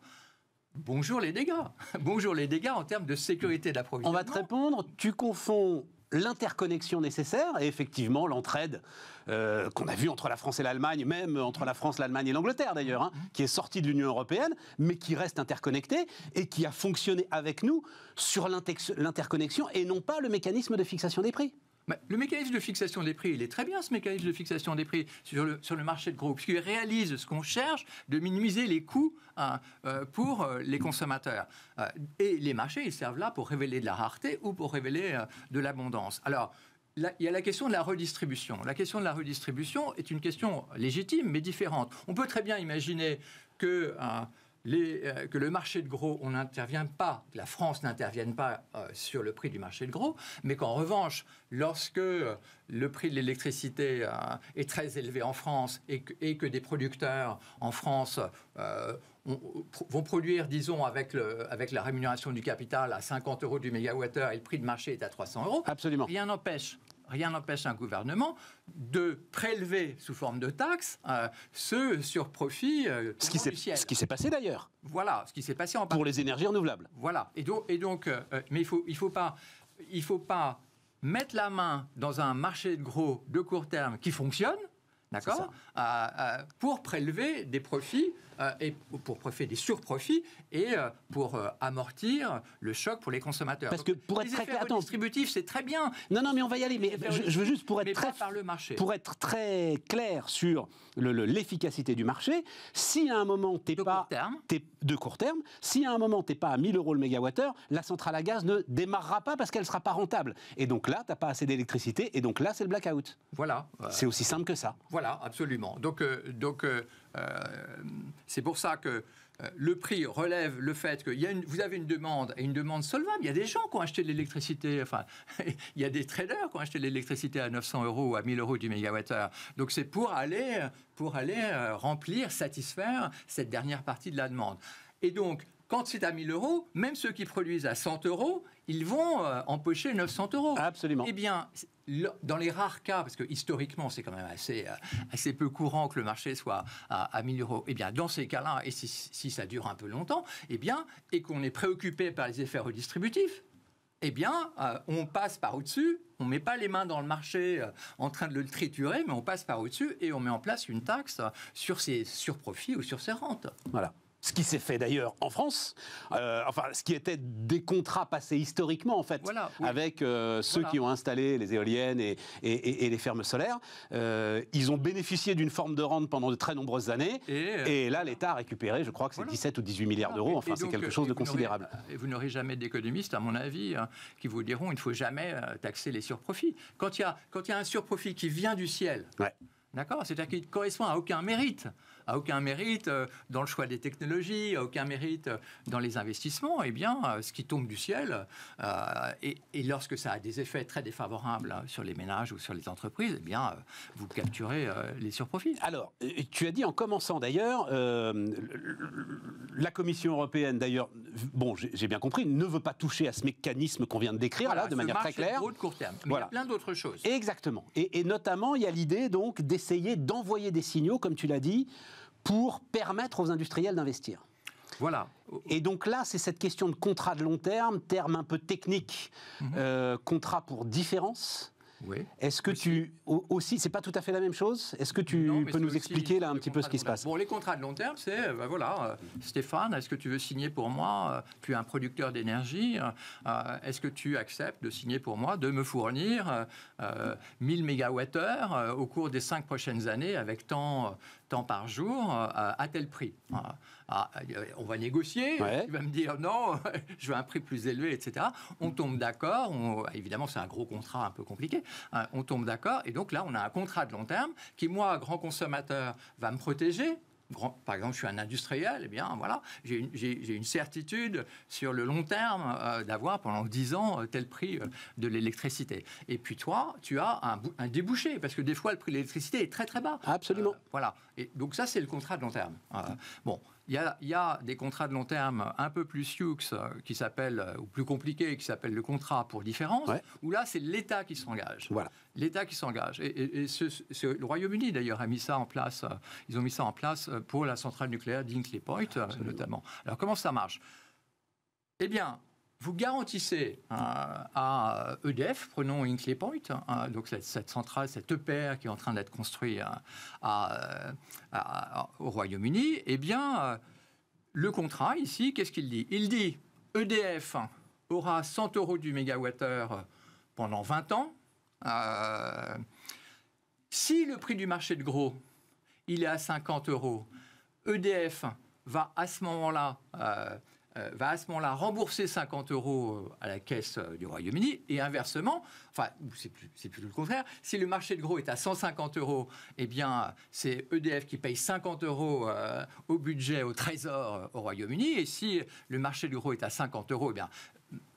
bonjour les dégâts. bonjour les dégâts en termes de sécurité d'approvisionnement. On va te répondre, tu confonds l'interconnexion nécessaire et effectivement l'entraide euh, qu'on a vue entre la France et l'Allemagne, même entre la France, l'Allemagne et l'Angleterre d'ailleurs, hein, qui est sortie de l'Union européenne, mais qui reste interconnectée et qui a fonctionné avec nous sur l'interconnexion et non pas le mécanisme de fixation des prix le mécanisme de fixation des prix, il est très bien ce mécanisme de fixation des prix sur le, marché de gros, puisqu'il réalise ce qu'on cherche de minimiser les coûts hein, euh, pour euh, les consommateurs. Et les marchés, ils servent là pour révéler de la rareté ou pour révéler de l'abondance. Alors, il y a la question de la redistribution. La question de la redistribution est une question légitime, mais différente. On peut très bien imaginer que euh, que le marché de gros, on n'intervient pas, que la France n'intervienne pas euh, sur le prix du marché de gros, mais qu'en revanche, lorsque euh, le prix de l'électricité est très élevé en France et que, des producteurs en France vont produire, disons, avec, le, avec la rémunération du capital à 50 euros du mégawattheure et le prix de marché est à 300 euros, Absolument. rien n'empêche rien n'empêche un gouvernement de prélever sous forme de taxes euh, ce surprofit euh, ce, qui ce qui s'est passé d'ailleurs. Voilà, ce qui s'est passé en Pour les énergies renouvelables. Voilà. Et donc, et donc euh, mais il faut, il faut pas, il faut pas mettre la main dans un marché de gros de court terme qui fonctionne, d'accord, pour prélever des profits euh, et pour profiter des surprofits et euh, pour euh, amortir le choc pour les consommateurs. Parce que pour être très clair, distributif, c'est très bien. Non, non, mais on va y aller. Mais je, veux juste pour être très par le marché. pour être très clair sur l'efficacité du marché. Si à un moment t'es pas terme. Es, de court terme, si à un moment t'es pas à 1000 euros le mégawattheure, la centrale à gaz ne démarrera pas parce qu'elle sera pas rentable. Et donc là, t'as pas assez d'électricité et donc là, c'est le blackout. Voilà. C'est aussi simple que ça. Voilà, absolument. Donc, donc euh, c'est pour ça que euh, le prix relève le fait que y a vous avez une demande et une demande solvable. Il y a des gens qui ont acheté de l'électricité, enfin, il y a des traders qui ont acheté de l'électricité à 900 euros ou à 1000 euros du mégawattheure. Donc c'est pour aller, pour aller euh, remplir, satisfaire cette dernière partie de la demande. Et donc, quand c'est à 1000 euros, même ceux qui produisent à 100 euros, ils vont empocher 900 euros. Absolument. Eh bien, dans les rares cas, parce que historiquement c'est quand même assez, euh, assez peu courant que le marché soit à, 1000 euros, eh bien dans ces cas-là, et si, ça dure un peu longtemps, eh bien, et qu'on est préoccupé par les effets redistributifs, eh bien, euh, on passe par au-dessus, on met pas les mains dans le marché euh, en train de le triturer, mais on passe par au-dessus et on met en place une taxe sur ses surprofits ou sur ses rentes. Voilà ce qui s'est fait d'ailleurs en France, euh, enfin ce qui était des contrats passés historiquement en fait, avec euh, ceux qui ont installé les éoliennes et, les fermes solaires. Euh, ils ont bénéficié d'une forme de rente pendant de très nombreuses années, et, là l'État a récupéré, je crois que c'est 17 ou 18 milliards d'euros, enfin c'est quelque chose de considérable. Et vous n'aurez jamais d'économistes, à mon avis, hein, qui vous diront il ne faut jamais taxer les surprofits. Quand il y a, quand il y a un surprofit qui vient du ciel, d'accord, c'est-à-dire qu'il ne correspond à aucun mérite, a aucun mérite euh, dans le choix des technologies, a aucun mérite euh, dans les investissements, eh bien, euh, ce qui tombe du ciel, et, lorsque ça a des effets très défavorables hein, sur les ménages ou sur les entreprises, eh bien, vous capturez les surprofits. Alors, tu as dit en commençant d'ailleurs, la Commission européenne, d'ailleurs, bon, j'ai bien compris, ne veut pas toucher à ce mécanisme qu'on vient de décrire là, de manière très claire. De court terme. Mais il y a plein d'autres choses. Exactement. Et, et notamment, il y a l'idée donc d'essayer d'envoyer des signaux, comme tu l'as dit, pour permettre aux industriels d'investir. Voilà. Et donc là, c'est cette question de contrat de long terme, terme un peu technique, mhm. euh, contrat pour différence. Est-ce que tu aussi, c'est pas tout à fait la même chose? Est-ce que tu peux nous expliquer là un petit peu ce qui se passe? Bon, les contrats de long terme, c'est ben voilà, euh, Stéphane, est-ce que tu veux signer pour moi euh, Tu es un producteur d'énergie. est-ce que tu acceptes de signer pour moi de me fournir 1000 mégawattheures au cours des cinq prochaines années avec tant, temps par jour à tel prix ah, on va négocier. Il va me dire non, je veux un prix plus élevé, etc. On tombe d'accord. Évidemment, c'est un gros contrat un peu compliqué. Hein, on tombe d'accord. Et donc là, on a un contrat de long terme qui, moi, grand consommateur, va me protéger par exemple, je suis un industriel, eh bien, voilà, j'ai une, certitude sur le long terme euh, d'avoir pendant 10 ans euh, tel prix euh, de l'électricité. Et puis toi, tu as un, un, débouché, parce que des fois, le prix de l'électricité est très très bas. Absolument. voilà. Et donc ça, c'est le contrat de long terme. bon, il y, a, des contrats de long terme un peu plus sioux qui s'appellent, ou plus compliqués, qui s'appellent le contrat pour différence, où là, c'est l'État qui s'engage. Voilà. L'État qui s'engage. Et, le Royaume-Uni, d'ailleurs, a mis ça en place. Ils ont mis ça en place pour la centrale nucléaire d'Inkley Point, notamment. Alors, comment ça marche? Eh bien, vous garantissez euh, à EDF, prenons Hinkley Point, hein, donc cette, centrale, cette EPR qui est en train d'être construite euh, au Royaume-Uni, eh bien, euh, le contrat ici, qu'est-ce qu'il dit? Il dit EDF aura 100 euros du mégawattheure pendant 20 ans. si le prix du marché de gros, il est à 50 euros, EDF va à ce moment-là euh, va à ce moment-là rembourser 50 euros euh, à la caisse euh, du Royaume-Uni et inversement, enfin, c'est, plutôt le contraire, si le marché de gros est à 150 euros, eh bien, c'est EDF qui paye 50 euros au budget, au trésor au Royaume-Uni et si le marché du gros est à 50 euros, eh bien,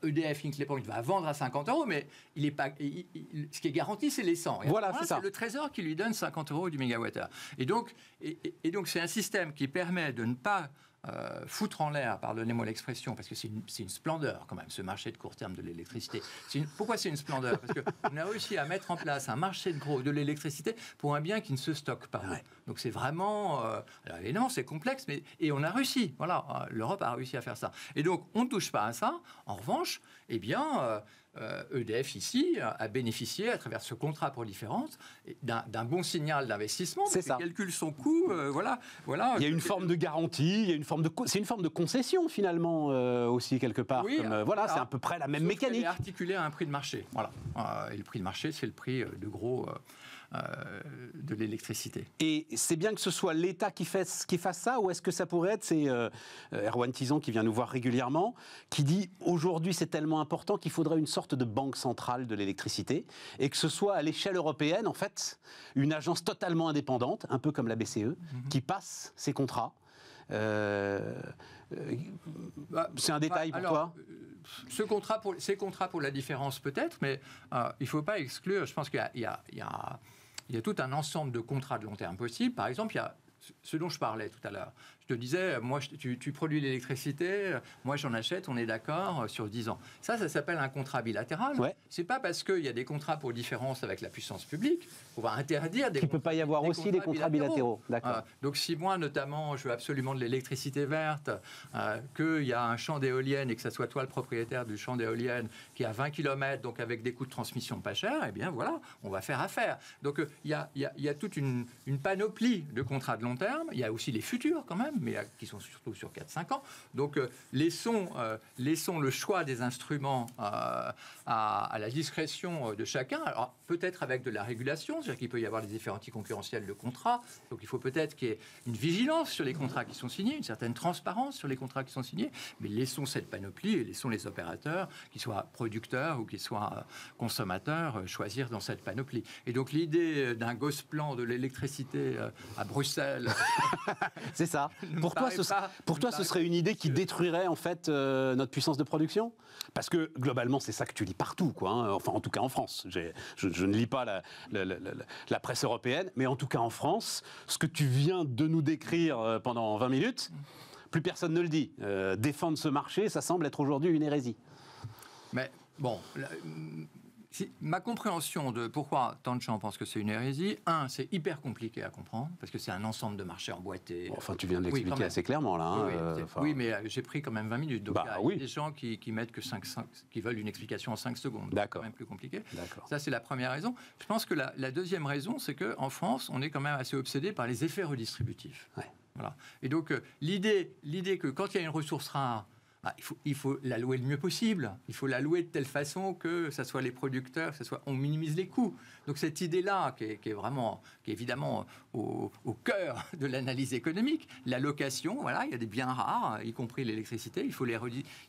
EDF Hinkley Point va vendre à 50 euros, mais il est pas, ce qui est garanti, c'est les 100. voilà, c'est, c'est le Trésor qui lui donne 50 euros du mégawattheure. Et donc, et donc, c'est un système qui permet de ne pas euh, foutre en l'air, pardonnez-moi l'expression, parce que c'est une, splendeur quand même, ce marché de court terme de l'électricité. pourquoi c'est une splendeur? Parce qu'on a réussi à mettre en place un marché de gros de l'électricité pour un bien qui ne se stocke pas. Donc c'est vraiment... Euh, alors c'est complexe, mais... Et on a réussi, voilà, euh, l'Europe a réussi à faire ça. Et donc, on ne touche pas à ça. En revanche, eh bien... EDF euh, e ici a bénéficié à travers ce contrat pour différence d'un bon signal d'investissement. C'est ça. calcule son coût, euh, voilà, voilà. Il y a une forme de garantie, il y a une forme de, c'est une forme de concession finalement euh, aussi quelque part. Oui, voilà, c'est à peu près la même mécanique. Articulée à un prix de marché, voilà. et le prix de marché, c'est le prix de gros euh, de l'électricité. Et c'est bien que ce soit l'État qui, fasse, qui fasse ça, ou est-ce que ça pourrait être, c'est euh, Erwan Tison qui vient nous voir régulièrement, qui dit aujourd'hui c'est tellement important qu'il faudrait une sorte de banque centrale de l'électricité, et que ce soit à l'échelle européenne, en fait, une agence totalement indépendante, un peu comme la BCE, mhm. qui passe ces contrats. Euh, bah, c'est un détail pour toi? ce contrat pour, ces contrats pour la différence peut-être, mais il ne faut pas exclure, je pense qu'il y, y, y a il y a tout un ensemble de contrats de long terme possibles. Par exemple, il y a ce dont je parlais tout à l'heure. Je te disais, moi, tu, produis l'électricité, moi, j'en achète, on est d'accord euh, sur 10 ans. Ça, ça s'appelle un contrat bilatéral. Ouais. C'est pas parce qu'il y a des contrats pour différence avec la puissance publique qu'on va interdire des. Il ne peut pas y avoir aussi des contrats bilatéraux. D'accord. Euh, donc, si moi, notamment, je veux absolument de l'électricité verte, euh, qu'il y a un champ d'éoliennes et que ce soit toi le propriétaire du champ d'éoliennes qui a 20 km, donc avec des coûts de transmission pas chers, eh bien, voilà, on va faire affaire. Donc, il y, a, y, y, a, toute une, une panoplie de contrats de long terme. Il y a aussi les futurs, quand même, mais qui sont surtout sur 4-5 ans. Donc, euh, laissons, euh, laissons le choix des instruments euh, à, la discrétion de chacun. Alors, peut-être avec de la régulation, c'est-à-dire qu'il peut y avoir des effets anticoncurrentiels de contrats. Donc, il faut peut-être qu'il y ait une vigilance sur les contrats qui sont signés, une certaine transparence sur les contrats qui sont signés. Mais laissons cette panoplie et laissons les opérateurs, qu'ils soient producteurs ou qu'ils soient consommateurs, choisir dans cette panoplie. Et donc, l'idée d'un gosse-plan de l'électricité à Bruxelles c'est ça. Pour toi, ce, pour toi ce serait une idée qui détruirait en fait euh, notre puissance de production? Parce que globalement, c'est ça que tu lis partout, quoi. Hein. Enfin, en tout cas en France. Je, je, ne lis pas la, la, presse européenne, mais en tout cas en France, ce que tu viens de nous décrire euh, pendant 20 minutes, plus personne ne le dit. Euh, défendre ce marché, ça semble être aujourd'hui une hérésie. Mais bon, ma compréhension de pourquoi tant de gens pensent que c'est une hérésie, un, c'est hyper compliqué à comprendre, parce que c'est un ensemble de marchés emboîtés. enfin, tu viens de l'expliquer assez clairement, là. Hein, euh, oui, mais euh, j'ai pris quand même 20 minutes. Donc, bah il y a des gens qui, mettent que 5, qui veulent une explication en 5 secondes. D'accord. C'est quand même plus compliqué. Ça, c'est la première raison. Je pense que la, la deuxième raison, c'est qu'en France, on est quand même assez obsédé par les effets redistributifs. Ouais. Voilà. Et donc, euh, l'idée, l'idée que quand il y a une ressource rare, ah, il, faut, il la louer le mieux possible. Il faut la louer de telle façon que ce soit les producteurs, ce soit, on minimise les coûts. Donc cette idée-là, qui, est vraiment, qui est évidemment au, cœur de l'analyse économique, la location, voilà, il y a des biens rares, y compris l'électricité, il faut les,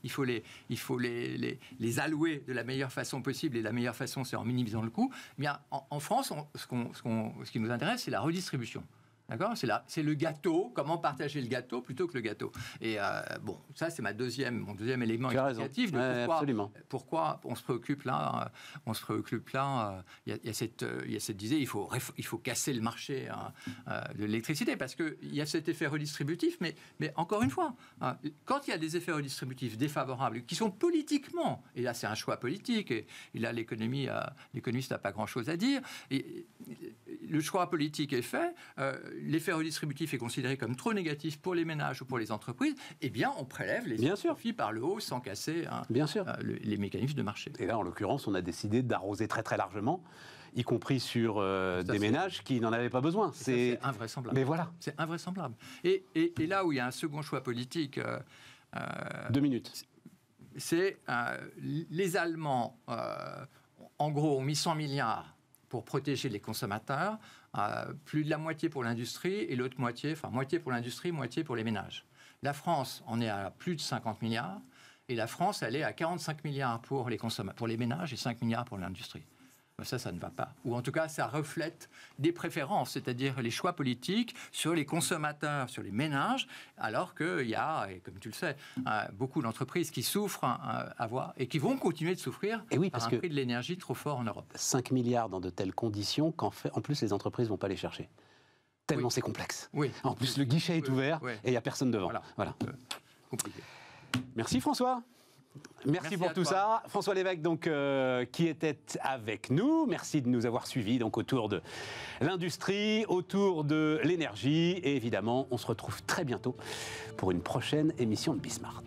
il faut les, il faut les, les, allouer de la meilleure façon possible. Et la meilleure façon, c'est en minimisant le coût. Bien, en, France, ce, ce, ce qui nous intéresse, c'est la redistribution. D'accord? C'est là, c'est le gâteau. Comment partager le gâteau plutôt que le gâteau? Et euh, bon, ça c'est ma deuxième, mon deuxième élément explicatif. pourquoi, pourquoi, on se préoccupe là euh, On se préoccupe là. Euh, il y, a cette, il y a cette idée, il faut, il faut casser le marché hein, de l'électricité parce qu'il y a cet effet redistributif. Mais, mais encore une fois, hein, quand il y a des effets redistributifs défavorables qui sont politiquement, et là c'est un choix politique, et, là l'économie, l'économiste n'a pas grand-chose à dire. Et, le choix politique est fait l'effet redistributif est considéré comme trop négatif pour les ménages ou pour les entreprises, eh bien, on prélève les Bien profits par le haut sans casser hein, Bien sûr. Euh, les mécanismes de marché. Et là, en l'occurrence, on a décidé d'arroser très très largement y compris sur euh, des ménages qui n'en avaient pas besoin. C'est invraisemblable. Mais voilà. C'est invraisemblable. Et, et, là où il y a un second choix politique. Euh, Deux minutes. C'est les Allemands, en gros, ont mis 100 milliards pour protéger les consommateurs, plus de la moitié pour l'industrie et l'autre moitié, enfin moitié pour l'industrie, moitié pour les ménages. La France en est à plus de 50 milliards et la France, elle est à 45 milliards pour les, pour les ménages et 5 milliards pour l'industrie. Ça, ça ne va pas. Ou en tout cas, ça reflète des préférences, c'est-à-dire les choix politiques sur les consommateurs, sur les ménages, alors qu'il y a, et comme tu le sais, euh, beaucoup d'entreprises qui souffrent euh, à voir et qui vont continuer de souffrir et oui, parce par un prix de l'énergie trop fort en Europe. 5 milliards dans de telles conditions qu'en fait, en plus, les entreprises ne vont pas les chercher. Tellement c'est complexe. Oui. En plus, le guichet est ouvert et il n'y a personne devant. Voilà. voilà. Euh, compliqué. Merci François. Merci, pour tout ça. François Lévesque, donc, euh, qui était avec nous. Merci de nous avoir suivis donc, autour de l'industrie, autour de l'énergie. Et évidemment, on se retrouve très bientôt pour une prochaine émission de Bismart.